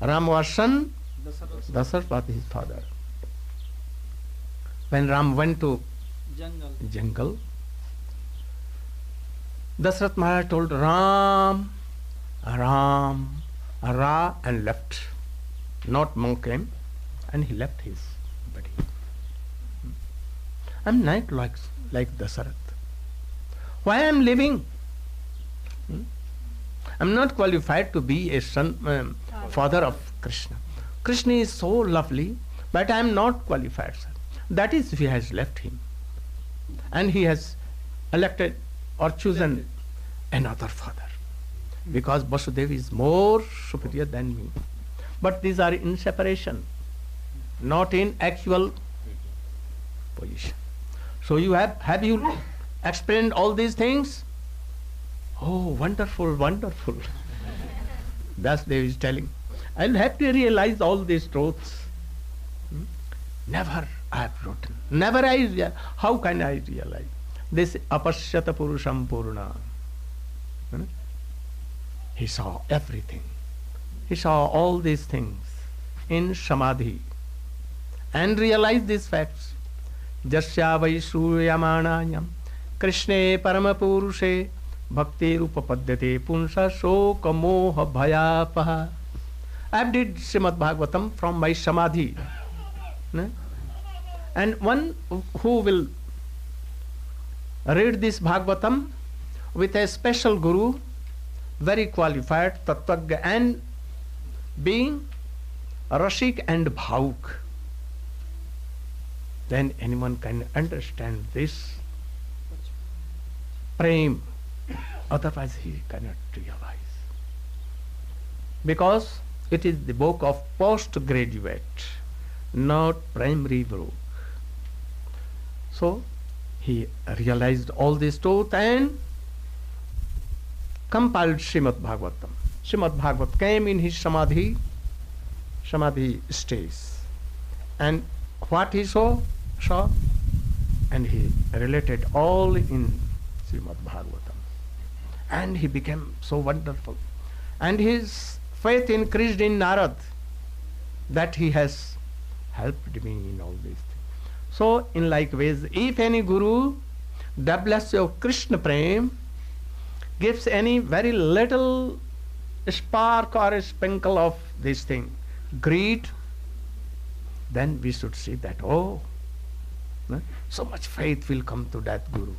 Ram was son. Dasaratha was his father. When Ram went to Jungle. jungle. Dasrath Maharaj told Ram, Ram, Ra and left. Not monk came and he left his body. I'm not like, like Dasarath. Why I'm living? Hmm? I'm not qualified to be a son, um, father of Krishna. Krishna is so lovely, but I am not qualified. Sir. That is, he has left him and he has elected or chosen another father because Vasudeva is more superior than me. But these are in separation, not in actual position. So you have have you explained all these things? Oh, wonderful, wonderful. Vasudeva is telling. I'll have to realize all these truths. Hmm? Never I have written. Never I, how can I realize? This apashyata purusham purna. Hmm? He saw everything. he saw all these things in samadhi and realized these facts. Jasya vai shuyamanayam Krishne paramapurushe bhakti rupapadyate punsa shoka moha bhayapaha. I have did Srimad Bhagavatam from my samadhi. No? And one who will read this Bhagavatam with a special guru, very qualified, Tattvagya, and being Rashik and Bhauk, then anyone can understand this prem. Otherwise, he cannot realize. Because it is the book of postgraduate, not primary book. So, he realized all this truth and compiled Srimad Bhagavatam. Srimad Bhagavat came in his samadhi, samadhi stage. And what he saw, saw, and he related all in Srimad Bhagavatam. And he became so wonderful. And his faith increased in Narad that he has helped me in all these things. So, in like ways, if any guru develops your Krishna prem, gives any very little spark or a sprinkle of this thing, greed, then we should see that, oh, so much faith will come to that guru.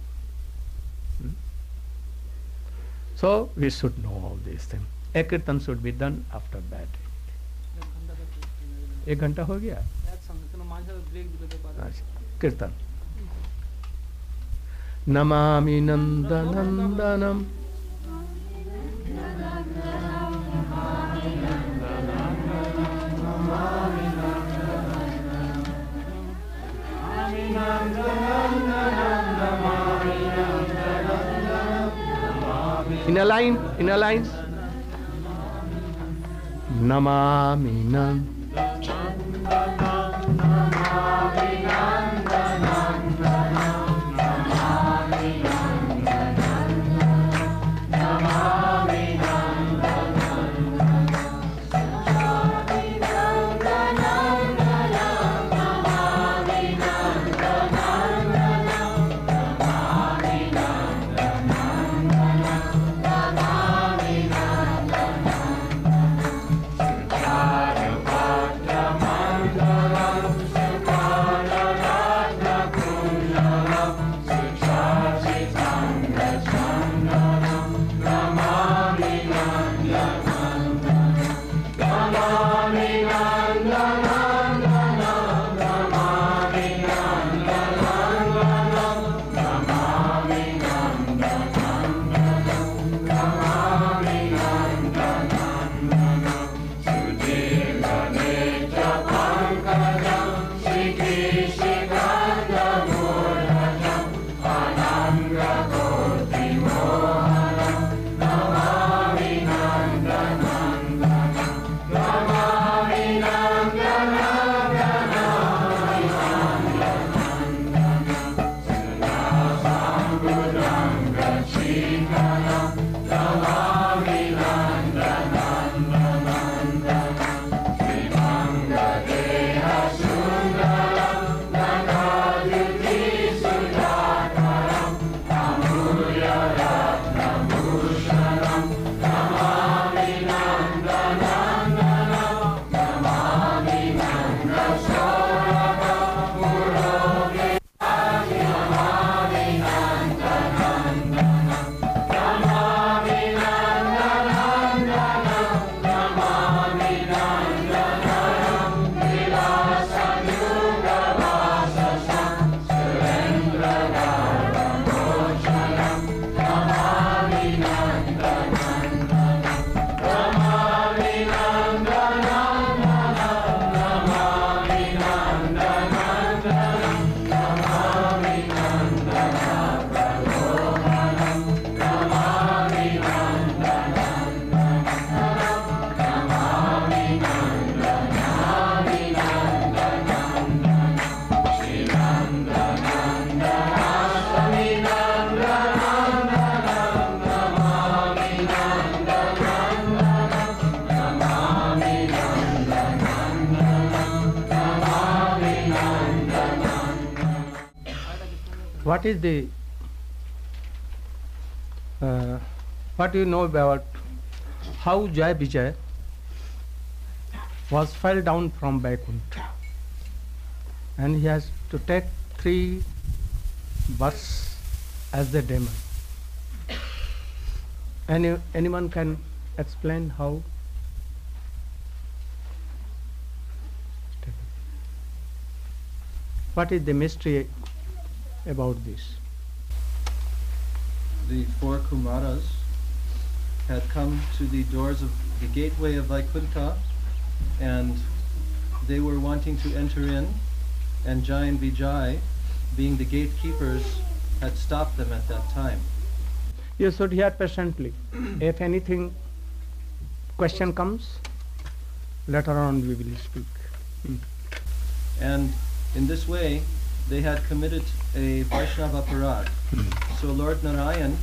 So we should know all these things. Ekirtan should be done after bed. एक घंटा हो गया कीर्तन नमामि नन्दनन्दनम् नमामि नन्दनम् a line, in a line. Namami Nand. What is the uh, what do you know about how Jai Vijay was fell down from Vaikuntha and he has to take three births as the demon. Any, anyone can explain how? What is the mystery about this? the four Kumaras had come to the doors of the gateway of Vaikuntha and they were wanting to enter in and Jai and Vijay, being the gatekeepers, had stopped them at that time. You should hear patiently. if anything, question comes, later on we will speak. Hmm. And in this way, they had committed a Vaishnava parad. So Lord Narayan,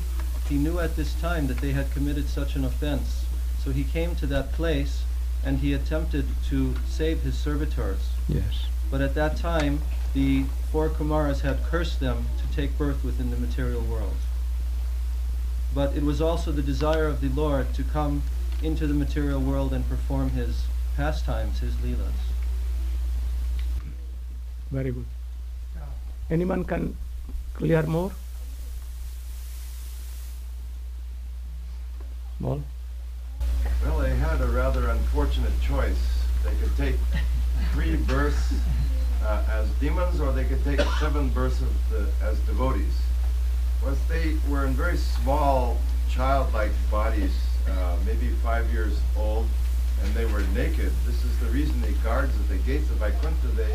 he knew at this time that they had committed such an offense. So he came to that place and he attempted to save his servitors. Yes. But at that time, the four Kumaras had cursed them to take birth within the material world. But it was also the desire of the Lord to come into the material world and perform his pastimes, his leelas. Very good. Anyone can clear more? Ball. Well, they had a rather unfortunate choice. They could take three births uh, as demons, or they could take seven births the, as devotees. Once they were in very small, childlike bodies, uh, maybe five years old, and they were naked. This is the reason the guards at the gates of Vaikuntha, they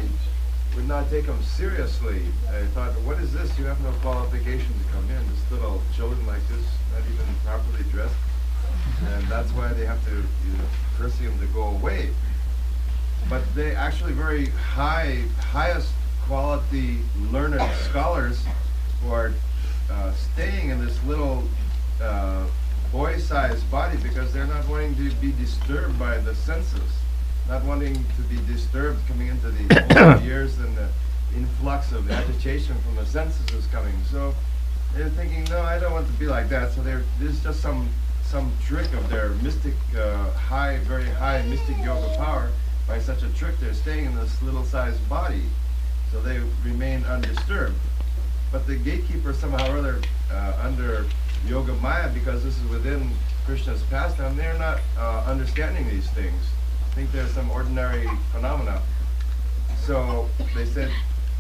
would not take them seriously. I thought, what is this? You have no qualification to come in. This little children like this, not even properly dressed. And that's why they have to you know, curse him to go away. But they actually very high, highest quality learned scholars who are uh, staying in this little uh, boy-sized body because they're not wanting to be disturbed by the senses, not wanting to be disturbed coming into the years and the influx of agitation from the senses is coming. So they're thinking, no, I don't want to be like that. So there's just some some trick of their mystic, uh, high, very high mystic yoga power. By such a trick, they're staying in this little sized body, so they remain undisturbed. But the gatekeeper somehow or other, uh, under Yoga Maya, because this is within Krishna's pastime, they're not uh, understanding these things. Think there's some ordinary phenomena. So they said,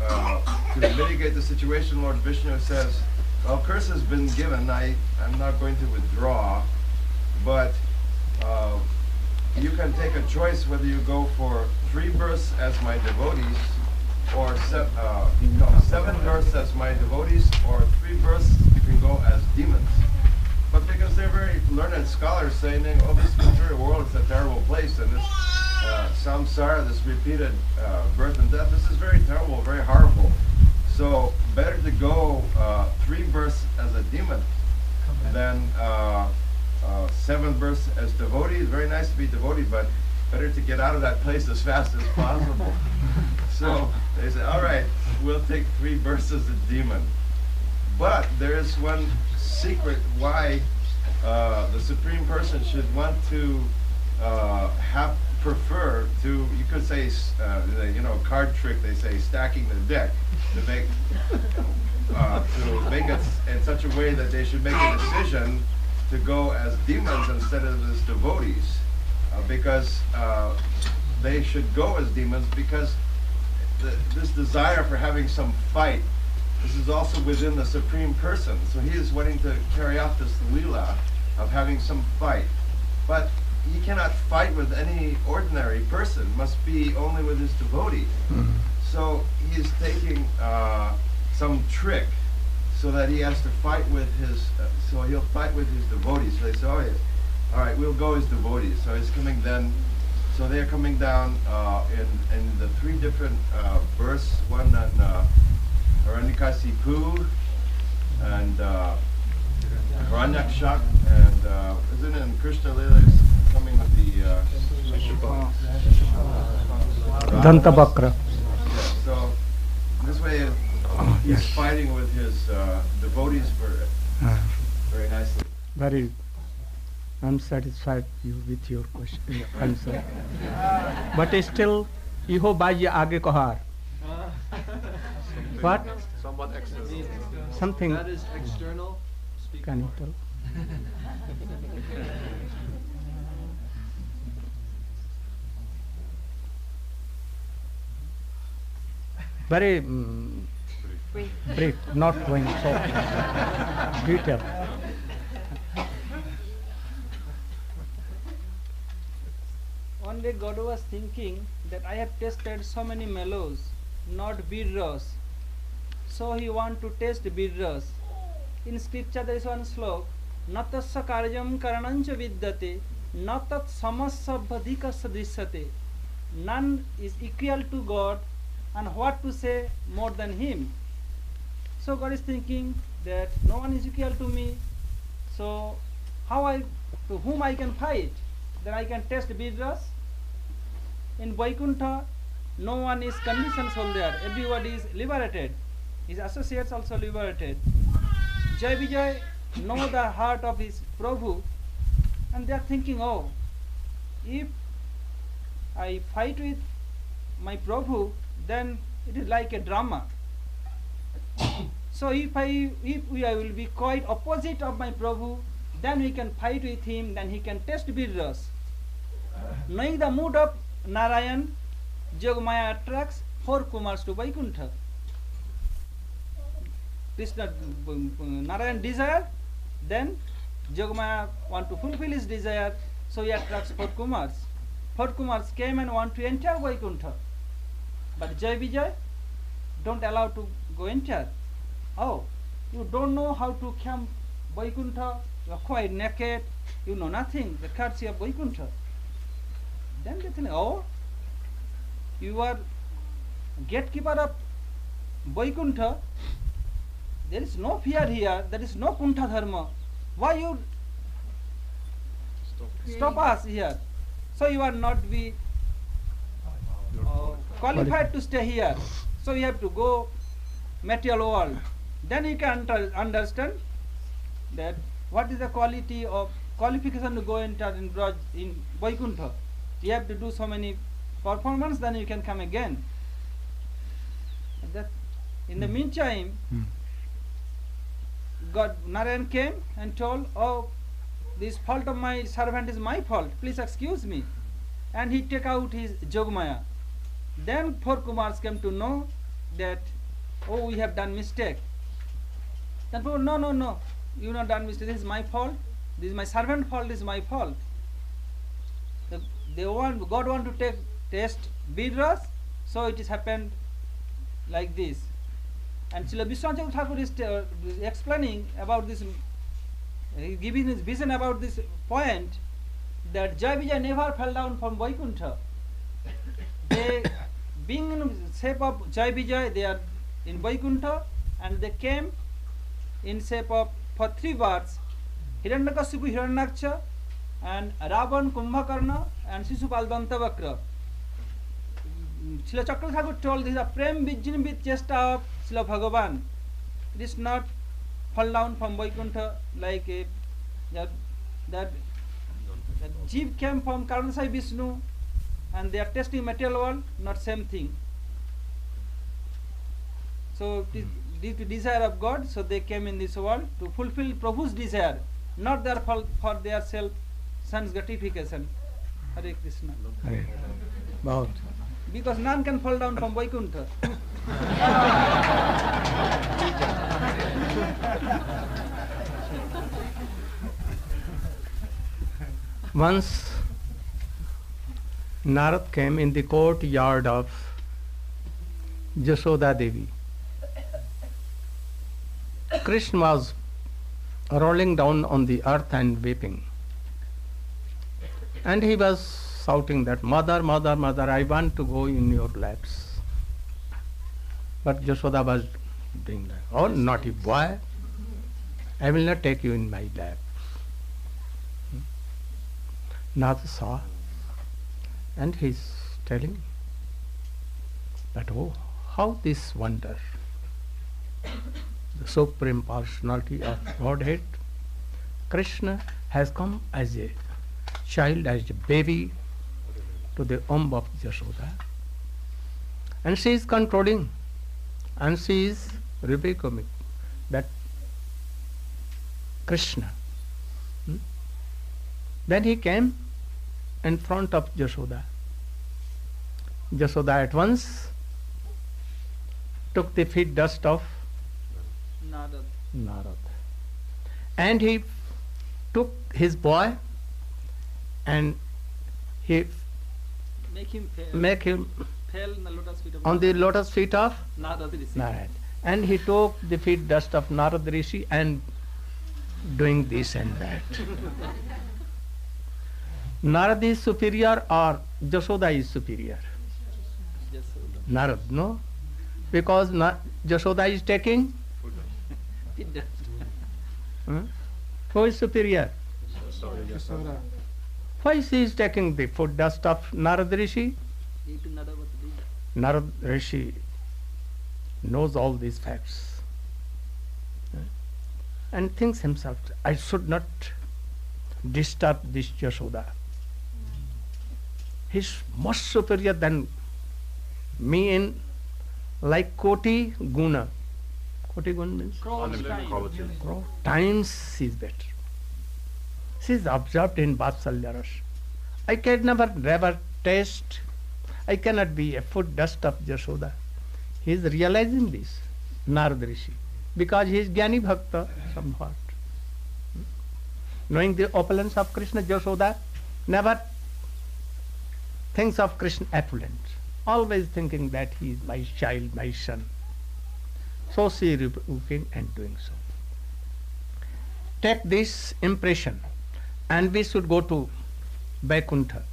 uh, to mitigate the situation, Lord Vishnu says, well, curse has been given. I, I'm not going to withdraw but uh, you can take a choice whether you go for three births as my devotees, or se- uh, no, seven births as my devotees, or three births you can go as demons. But because they're very learned scholars saying, oh, this material world is a terrible place, and this uh, samsara, this repeated uh, birth and death, this is very terrible, very horrible. So better to go uh, three births as a demon than uh, uh, seven births as devotees. Very nice to be devotee, but better to get out of that place as fast as possible. so they said, all right, we'll take three births as a demon. But there is one secret why uh, the supreme person should want to uh, have prefer to you could say uh, the, you know card trick they say stacking the deck to make uh, to make it in such a way that they should make a decision to go as demons instead of as devotees, uh, because uh, they should go as demons because the, this desire for having some fight, this is also within the supreme person. So he is wanting to carry out this lila of having some fight, but he cannot fight with any ordinary person. Must be only with his devotee. Mm-hmm. So he is taking uh, some trick so that he has to fight with his, uh, so he'll fight with his devotees. So they say, oh yes, all right, we'll go as devotees. So he's coming then, so they're coming down uh, in, in the three different uh, verse, one on uh, Hiranyakasipu and uh, Hiranyakshak, and uh, isn't it in Krishna Lila is coming with the uh, Dantavakra. So this way Oh, he's yes. fighting with his uh, devotees for it Uh, very nicely. very. I'm satisfied you with your question answer. but still, iho baji age kohar. What? Somewhat external. Something. That is external. Speak Can you more. tell? Very mm, brief, not going so detail. One day God was thinking that I have tested so many mellows, not bead ras. So he want to test bead. In scripture there is one slok, natasya karyam karanancha vidyate, natat samassabhadika sadrishyate. None is equal to God and what to say more than him. So God is thinking that no one is equal to me. So how I to whom I can fight? Then I can test Vidras. In Vaikuntha, no one is conditioned there. Everybody is liberated. His associates also liberated. Jai Vijay know the heart of his Prabhu and they are thinking, oh, if I fight with my Prabhu, then it is like a drama. so if I if we I will be quite opposite of my Prabhu, then we can fight with him, then he can test Vidras. Knowing the mood of Narayan, Jogmaya attracts four Kumars to Vaikuntha. Krishna, Narayan desire, then Jogmaya want to fulfill his desire, so he attracts four Kumars. Four Kumars came and want to enter Vaikuntha. But Jai Vijay don't allow to go enter. Oh, you don't know how to come Vaikuntha, you are quite naked, you know nothing, the courtesy of Vaikuntha. Then they think, oh, you are gatekeeper of Vaikuntha, there is no fear here, there is no Kuntha Dharma. Why you stop us here? So you are not be uh, qualified to stay here. So you have to go material world. Then you can under- understand that what is the quality of qualification to go enter in Braj in Vaikuntha. You have to do so many performance, then you can come again. That in the meantime, Hmm. God Narayan came and told, Oh, this fault of my servant is my fault. Please excuse me. And he take out his Jogmaya. Then four Kumars came to know that, oh, we have done mistake. Then people, no, no, no, you not done mistake. This is my fault. This is my servant fault. This is my fault. The, they want God want to take test Vidras, so it is happened like this. And Srila Vishwanath Thakur is uh, explaining about this, uh, giving his vision about this point that Jai Vijay never fell down from Vaikuntha. They, being in shape of Jai Vijay, they are in Vaikuntha and they came in shape of for three birds Hiranyakasipu Hiranyaksha and Ravan Kumbhakarna and Sisupal Dantavakra. Srila Chakra Thakur told this is a prem bijin with chesta of Srila Bhagavan. Is not fall down from Vaikuntha like a, that, that, that Jeev came from Karanasai Vishnu and they are testing material world, not same thing. So it is due to desire of God, so they came in this world to fulfill Prabhu's desire, not their for, for their self son's gratification. Hare Krishna. बहुत Because none can fall down from Vaikuntha. Once Narad came in the courtyard of Jashoda Devi. Krishna was rolling down on the earth and weeping. And he was shouting that, Mother, Mother, Mother, I want to go in your laps. But Jashoda was doing that. Oh, naughty boy, I will not take you in my lap. Narad saw and he's telling that oh how this wonder the Supreme Personality of Godhead, Krishna has come as a child, as a baby to the womb of Yashoda. And she is controlling and she is rebuking that Krishna. Hmm? Then he came in front of Yashoda. Yashoda at once took the feet dust of Narad. Narad. And he took his boy and he Make him fail. make him Fell in the lotus feet of on the lotus feet of Narad Rishi. Narad. And he took the feet dust of Narad Rishi and doing this and that. Narad is superior or Jashoda is superior? Narad, no? Because Na- Jashoda is taking, Feet dust. Hmm? who is superior? Yasoda. Why she is taking the foot dust of Narad Rishi? Due. Narad Rishi knows all these facts huh? and thinks himself, I should not disturb this Yashoda. Hmm. He's much superior than me in like Koti Guna. Koti Guna means Unlimited qualities. times she is better. She is observed in Vatsalya Ras. I can never, never taste. I cannot be a foot dust of Jashoda. He is realizing this, Narad Rishi, because he is Jnani Bhakta somewhat. Knowing the opulence of Krishna, Jashoda never thinks of Krishna affluent, always thinking that he is my child, my son. So she is rebuking and doing so. Take this impression, and we should go to Vaikuntha.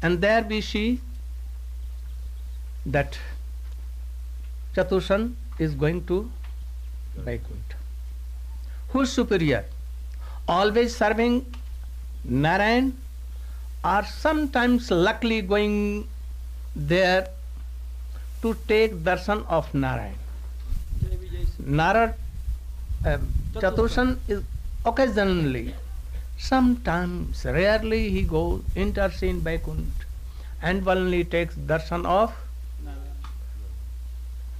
And there we see that Chatushan is going to Vaikuntha. Who is superior? Always serving Narayan or sometimes luckily going there to take darshan of Narayan. Narad uh, Chatushan is occasionally, sometimes, rarely he goes, enters in Vaikuntha and only takes darshan of.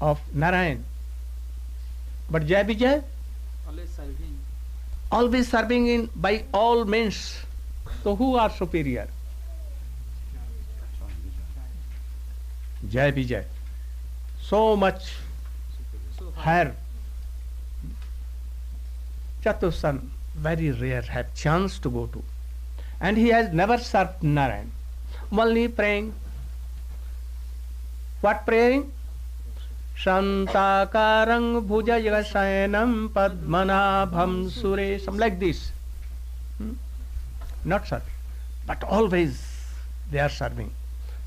Of Narayan. But Jai Vijay Always serving. always serving in by all means. So who are superior? Jai Vijay. So much higher. Chatushan very rare have chance to go to. And he has never served Narayan. Only praying. What praying? शांताकारंग भुज शयनम पद्मनाभम सुरेशम like this not sir but always they are serving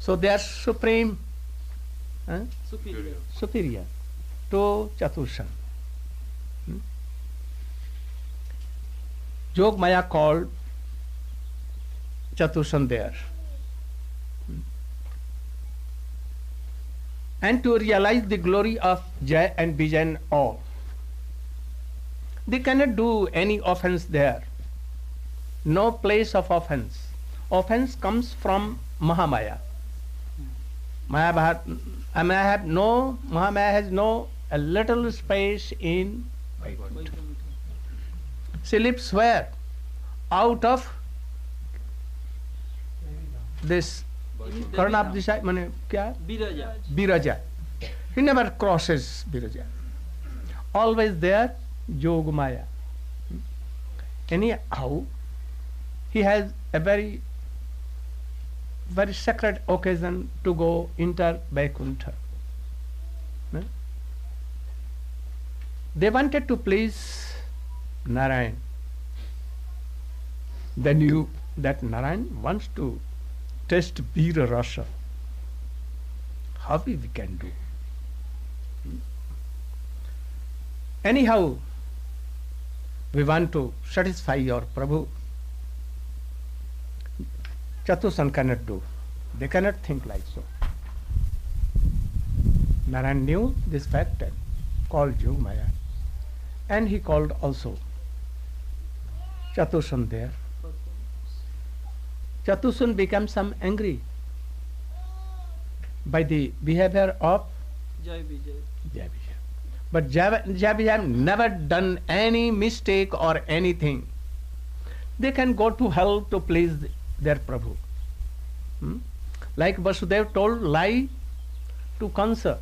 so they are supreme superior to Chatursan Yogamaya called Chatursan there And to realize the glory of Jai and Vijay and all. They cannot do any offense there. No place of offense. Offense comes from Mahamaya. Maya, Bharat, uh, Maya have no, Mahamaya has no a little space in Vaikuntha. she lives where? Out of this Karnab. Disha, mane kya? Biraja. Biraja. He never crosses Biraja. Always there, Yogamaya. Anyhow, he has a very, very sacred occasion to go enter Vaikuntha. No? They wanted to please Narayan. They knew that Narayan wants to test Veera Rasa. How we can do? Hmm? Anyhow, we want to satisfy your Prabhu. Chatusan cannot do. They cannot think like so. Narayan knew this fact and called Yogmaya. And he called also Chatusan there. Chatusun became some angry by the behavior of Jai Vijay. But Jab- Jabijam never done any mistake or anything. They can go to hell to please their Prabhu. Hmm? Like Vasudev told lie to Kansa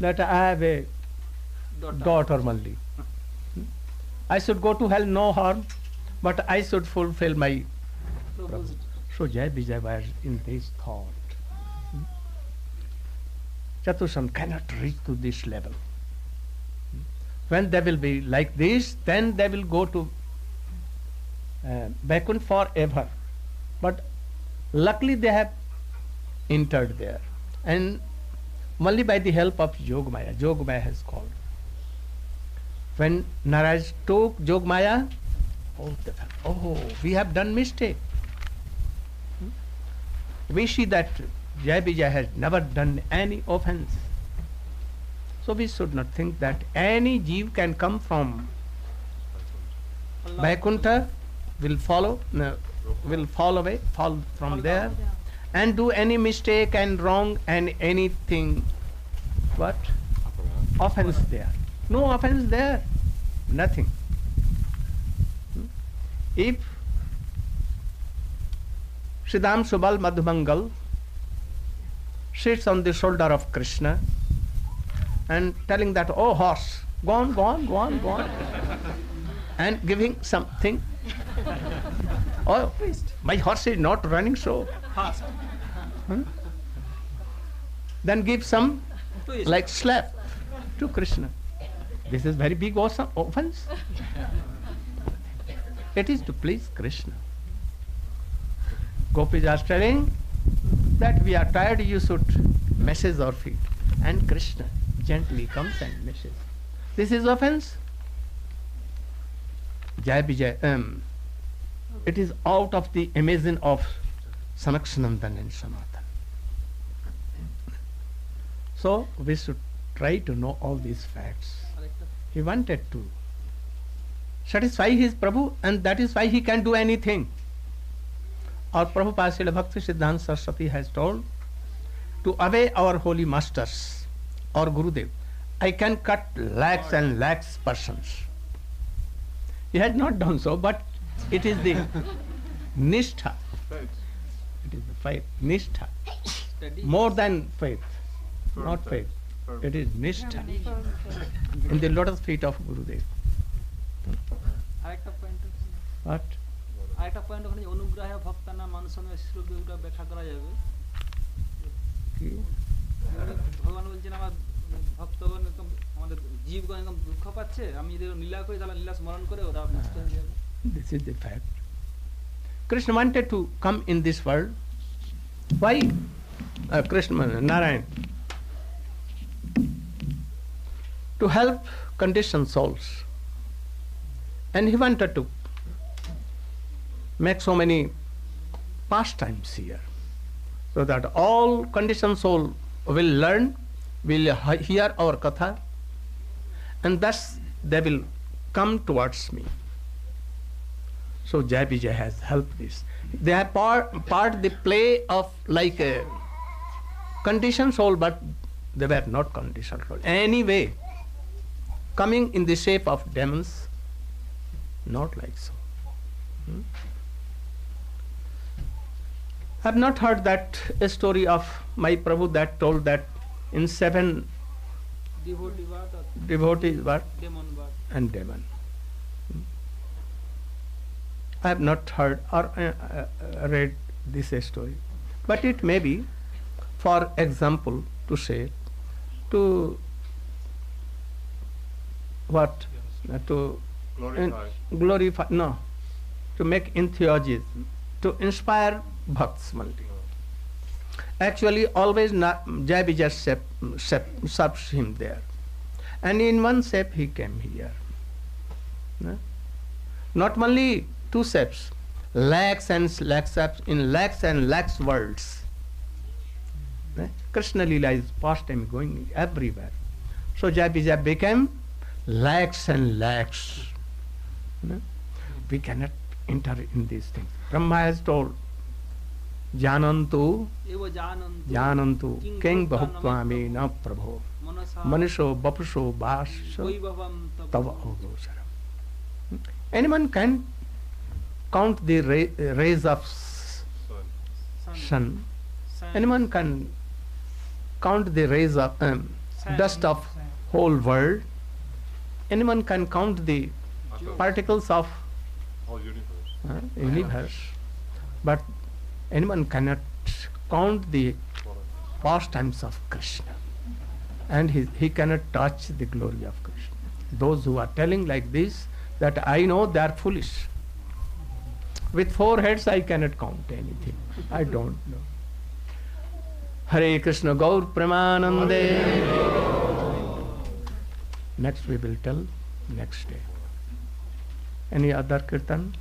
that I have a Daughter. daughter only. Hmm? I should go to hell, no harm, but I should fulfill my Prabhu's so Jai Vijay was in this thought. Hmm? Cannot reach to this level. Hmm? When they will be like this, then they will go to uh, forever. But luckily they have entered there. And only by the help of Yogmaya, Yogmaya has called. When Naraj took Yogmaya, oh, oh, we have done mistake we see that Jai Vijay has never done any offense. So we should not think that any jeev can come from. Vaikuntha, will follow, no, will fall away, fall from there, and do any mistake and wrong and anything. What? Offense there. No offense there. Nothing. Hmm? If Sridham Subal Madhumangal sits on the shoulder of Krishna and telling that, oh horse, go on, go on, go on, go on, and giving something. Oh, my horse is not running so fast. Hmm? Then give some like slap to Krishna. This is very big awesome offense. It is to please Krishna. Gopis are telling that we are tired, you should massage our feet. And Krishna gently comes and massages. This is offense. Jai Um, it is out of the amazing of Sanaka Sanandan and Sanatan. So we should try to know all these facts. He wanted to satisfy his Prabhu and that is why he can do anything or Prabhupada Srila Bhakti Siddhanta Saraswati has told, to obey our holy masters or Guru Dev. I can cut lakhs and lakhs persons. He has not done so, but it is the nishtha. It is the faith, nishtha. More than faith, not faith. It is nishtha. In the lotus feet of Guru Dev. But. আরেকটা point ওখানে যে অনুগ্রহে ভক্তানা মানুষনে শ্লোকগুলো ব্যাখ্যা করা যাবে কি? ভগবান বলছেন আমার ভক্তগণ একদম আমাদের জীবগণ একদম দুঃখ পাচ্ছে আমি যদি লীলা করি তাহলে লীলা স্মরণ করে ওরা নষ্ট হয়ে যাবে This is the fact. Krishna wanted to come in this world. Why? Uh, Krishna, Narayan. To help conditioned souls. And he wanted to make so many pastimes here. So that all conditioned soul will learn, will hear our katha, and thus they will come towards me. So Jai Vijay has helped this. They have part, part the play of like a conditioned soul, but they were not conditioned soul. Anyway, coming in the shape of demons, not like so. Hmm? I have not heard that story of my Prabhu that told that in seven devotees were and demon. I have not heard or uh, uh, read this story. But it may be, for example, to say, to what? Uh, to glorify. glorify, no, to make enthusiasm to inspire bhakts only. Actually, always Jai Vijay serves him there. And in one step he came here. No? Not only two steps, lakhs and lakhs steps in lakhs and lakhs worlds. Krishna Lila is pastime going everywhere. So Jai Vijay became lakhs and lakhs. We cannot enter in these things. Brahma has told जानंतु जानंतु किंग बहुत्वामी न प्रभो। मनुषो बपुषो बाश तव अवगोचर anyone can count the rays of sun any can count the rays of dust of whole world any can count the particles of uh, universe, but anyone cannot count the pastimes of Krishna, and he, he cannot touch the glory of Krishna. Those who are telling like this, that I know they are foolish. With four heads, I cannot count anything. I don't know. Hare Krishna Gaur Premanande. Next we will tell next day. Any other kirtan?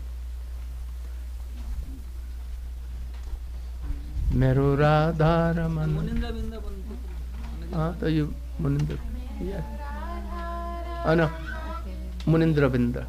मेरो राधा रमन। हाँ तो ये मुनिंद्र। हाँ। Munindra Bindra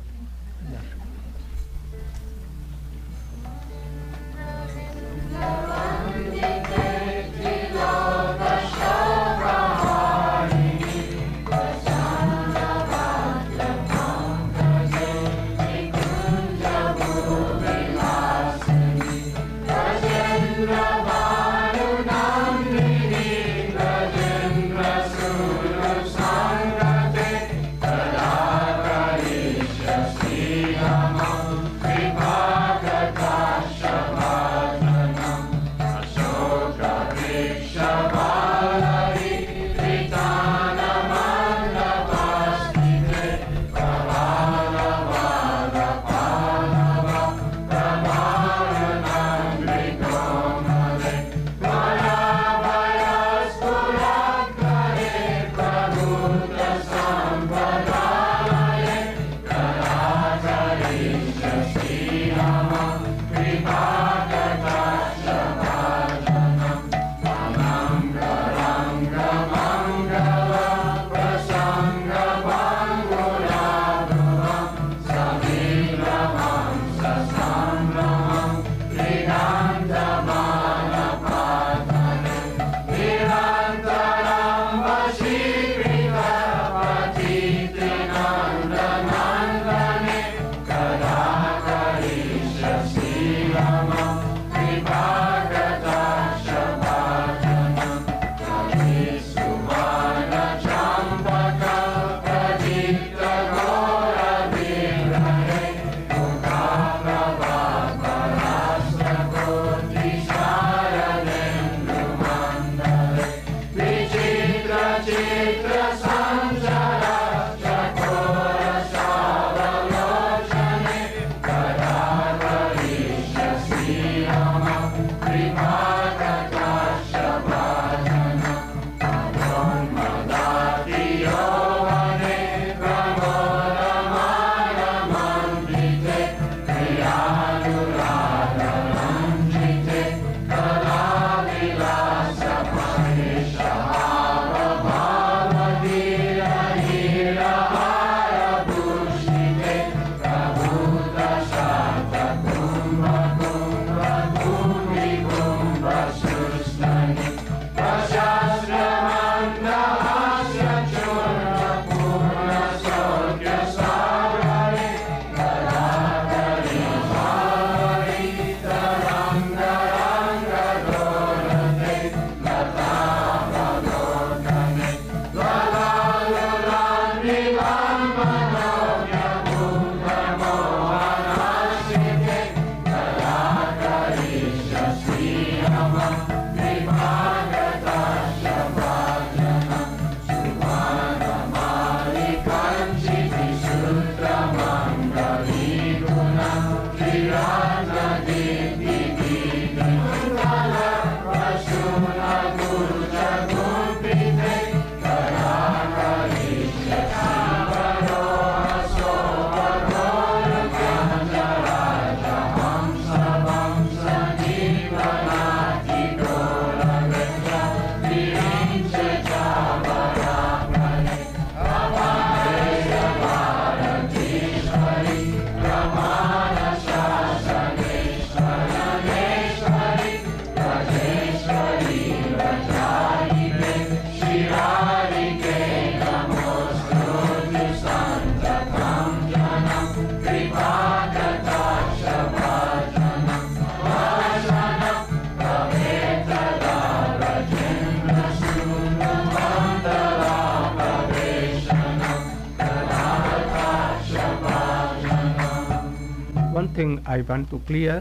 thing I want to clear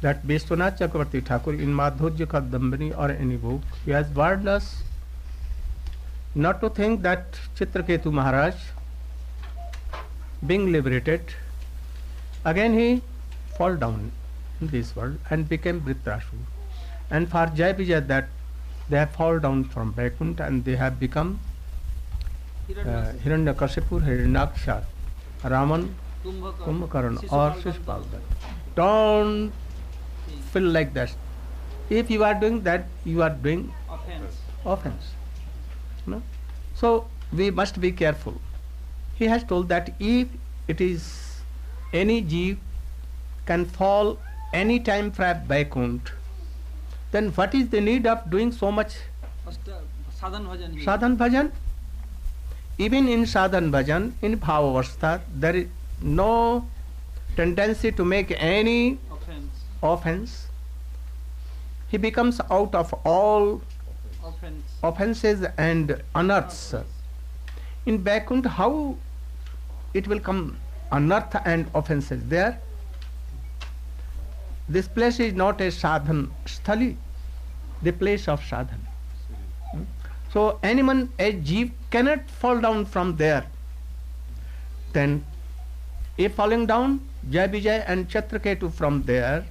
that Vishwanath Chakravarti Thakur in Madhurya Kadambini or any book, he has warned us not to think that Chitraketu Maharaj, being liberated, again he fall down in this world and became Vritrasur. And for Jai Vijay that they have fall down from Vaikuntha and they have become uh, Hiranyakashipu, Hiranyaksha, Raman, Kumbhakarna or Shishpal. Don't feel like that. If you are doing that, you are doing offense. offense. No? So we must be careful. He has told that if it is any jeev can fall any time from Vaikunt, then what is the need of doing so much uh, sadhan bhajan. sadhan bhajan? Even in sadhan bhajan, in bhavavastha, there is no tendency to make any Offense. offense. He becomes out of all Offense. offenses and anarthas. In Vaikuntha, how it will come anarth and offenses there? This place is not a sadhan sthali, the place of sadhan. So anyone, a jeev, cannot fall down from there. Then, if falling down, Jai Vijay and Chitraketu from there,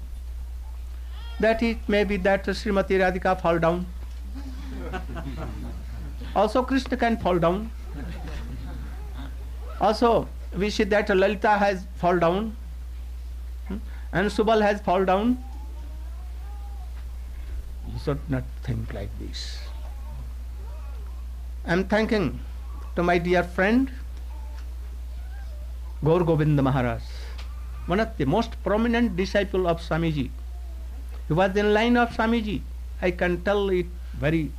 that it may be that Srimati Radhika fall down. Also, Krishna can fall down. Also, we see that Lalita has fall down, hmm, and Subal has fall down. You should not think like this. I am thanking to my dear friend Gaur Govinda Maharaj, one of the most prominent disciple of Swamiji. He was in line of Swamiji. I can tell it very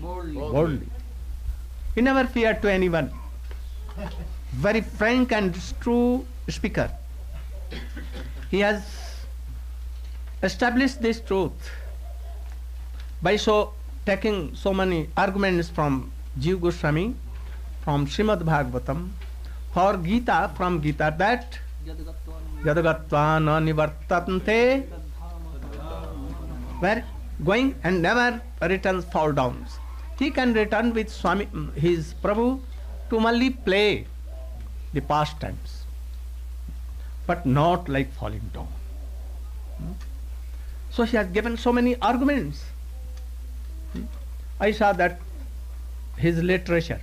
Boldly. boldly. He never feared to anyone. Very frank and true speaker. He has established this truth by so taking so many arguments from Jiv Goswami, from Srimad Bhagavatam, for Gita from Gita that Yadagatva na nivartante where going and never returns fall down. He can return with Swami, his Prabhu to only play the pastimes, but not like falling down. Hmm? So he has given so many arguments. Hmm? I saw that his literature.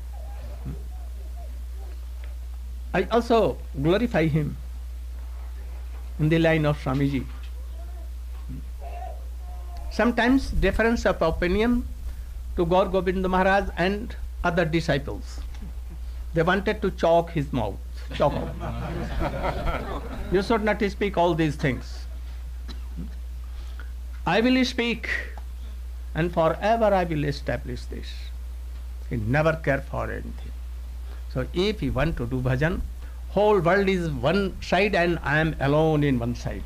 I also glorify him in the line of Swamiji. Sometimes difference of opinion to Gaur Govinda Maharaj and other disciples. They wanted to chalk his mouth. Out. you should not speak all these things. I will speak and forever I will establish this. He never care for anything. So if you want to do bhajan, whole world is one side and I am alone in one side.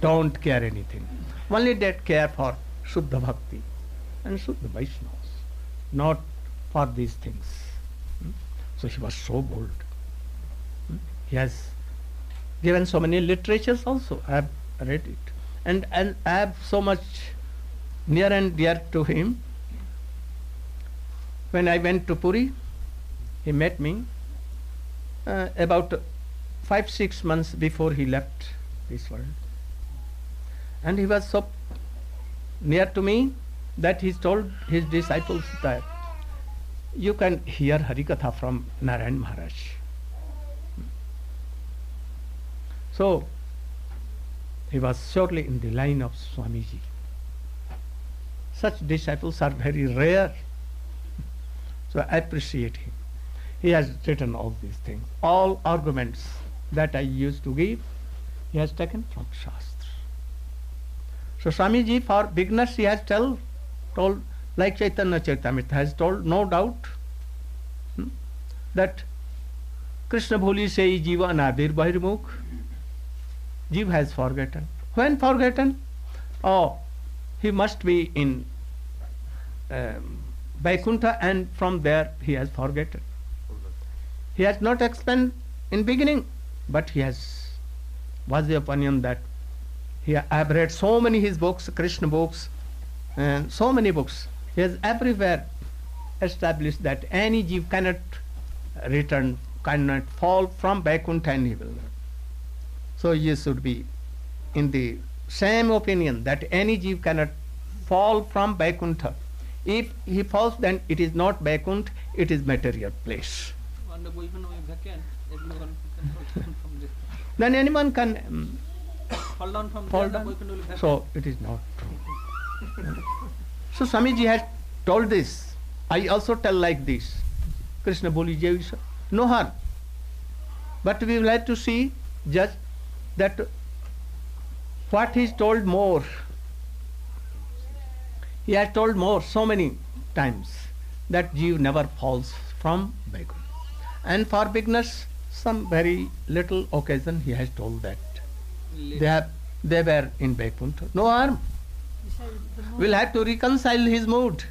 Don't care anything. Only that care for Shuddha Bhakti and Shuddha Vaishnavas, not for these things. Hmm? So he was so bold. Hmm? He has given so many literatures also. I have read it. And, and I have so much near and dear to him. When I went to Puri, he met me uh, about five, six months before he left this world. And he was so near to me that he told his disciples that you can hear Harikatha from Narayan Maharaj. So he was surely in the line of Swamiji. Such disciples are very rare. So I appreciate him. He has written all these things. All arguments that I used to give, he has taken from Shastra. So Swamiji for beginners he has tell, told like Chaitanya Charitamrita has told no doubt hmm, that Krishna bhuli se jiva anadi bahirmukh. Jiva has forgotten. When forgotten? Oh, he must be in um, Vaikuntha and from there he has forgotten. He has not explained in beginning but he has was the opinion that he I have read so many his books, Krishna books, and so many books. He has everywhere established that any jeev cannot return, cannot fall from Vaikuntha and he will. So you should be in the same opinion that any jeev cannot fall from Vaikuntha. If he falls, then it is not Vaikuntha, it is material place. When the boyfriend vacant, everyone can fall down from there. Then anyone can um, Fall down from fall down. boyfriend will vacant. So it is not true. so Swamiji has told this. I also tell like this. Krishna Boli Jai Sa- no harm. But we have to see just that what he is told more. He has told more so many times that Jeev never falls from Vaikuntha. And for beginners, some very little occasion he has told that they have they were in Vaikuntha. No harm. You said the moon. We'll have to reconcile his mood.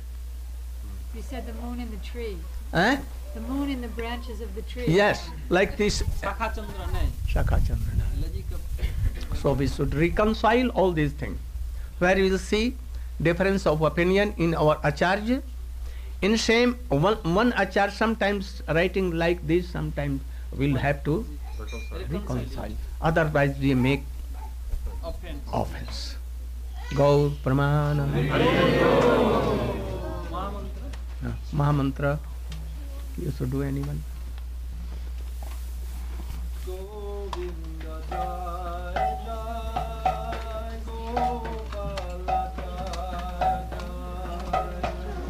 You said the moon in the tree. Eh? The moon in the branches of the tree. Yes, like this Sakha Chandra nyaya. Shakha Chandra. Logic of So we should reconcile all these things. Where we will see difference of opinion in our acharya. In same, one, one acharya sometimes writing like this, sometimes will have to reconcile. Otherwise, we make offense. offense. Gaur Pramana. No, Mahamantra. You should do anyone.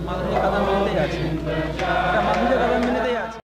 Madhuri Kadamba. এটা মাধ্যমে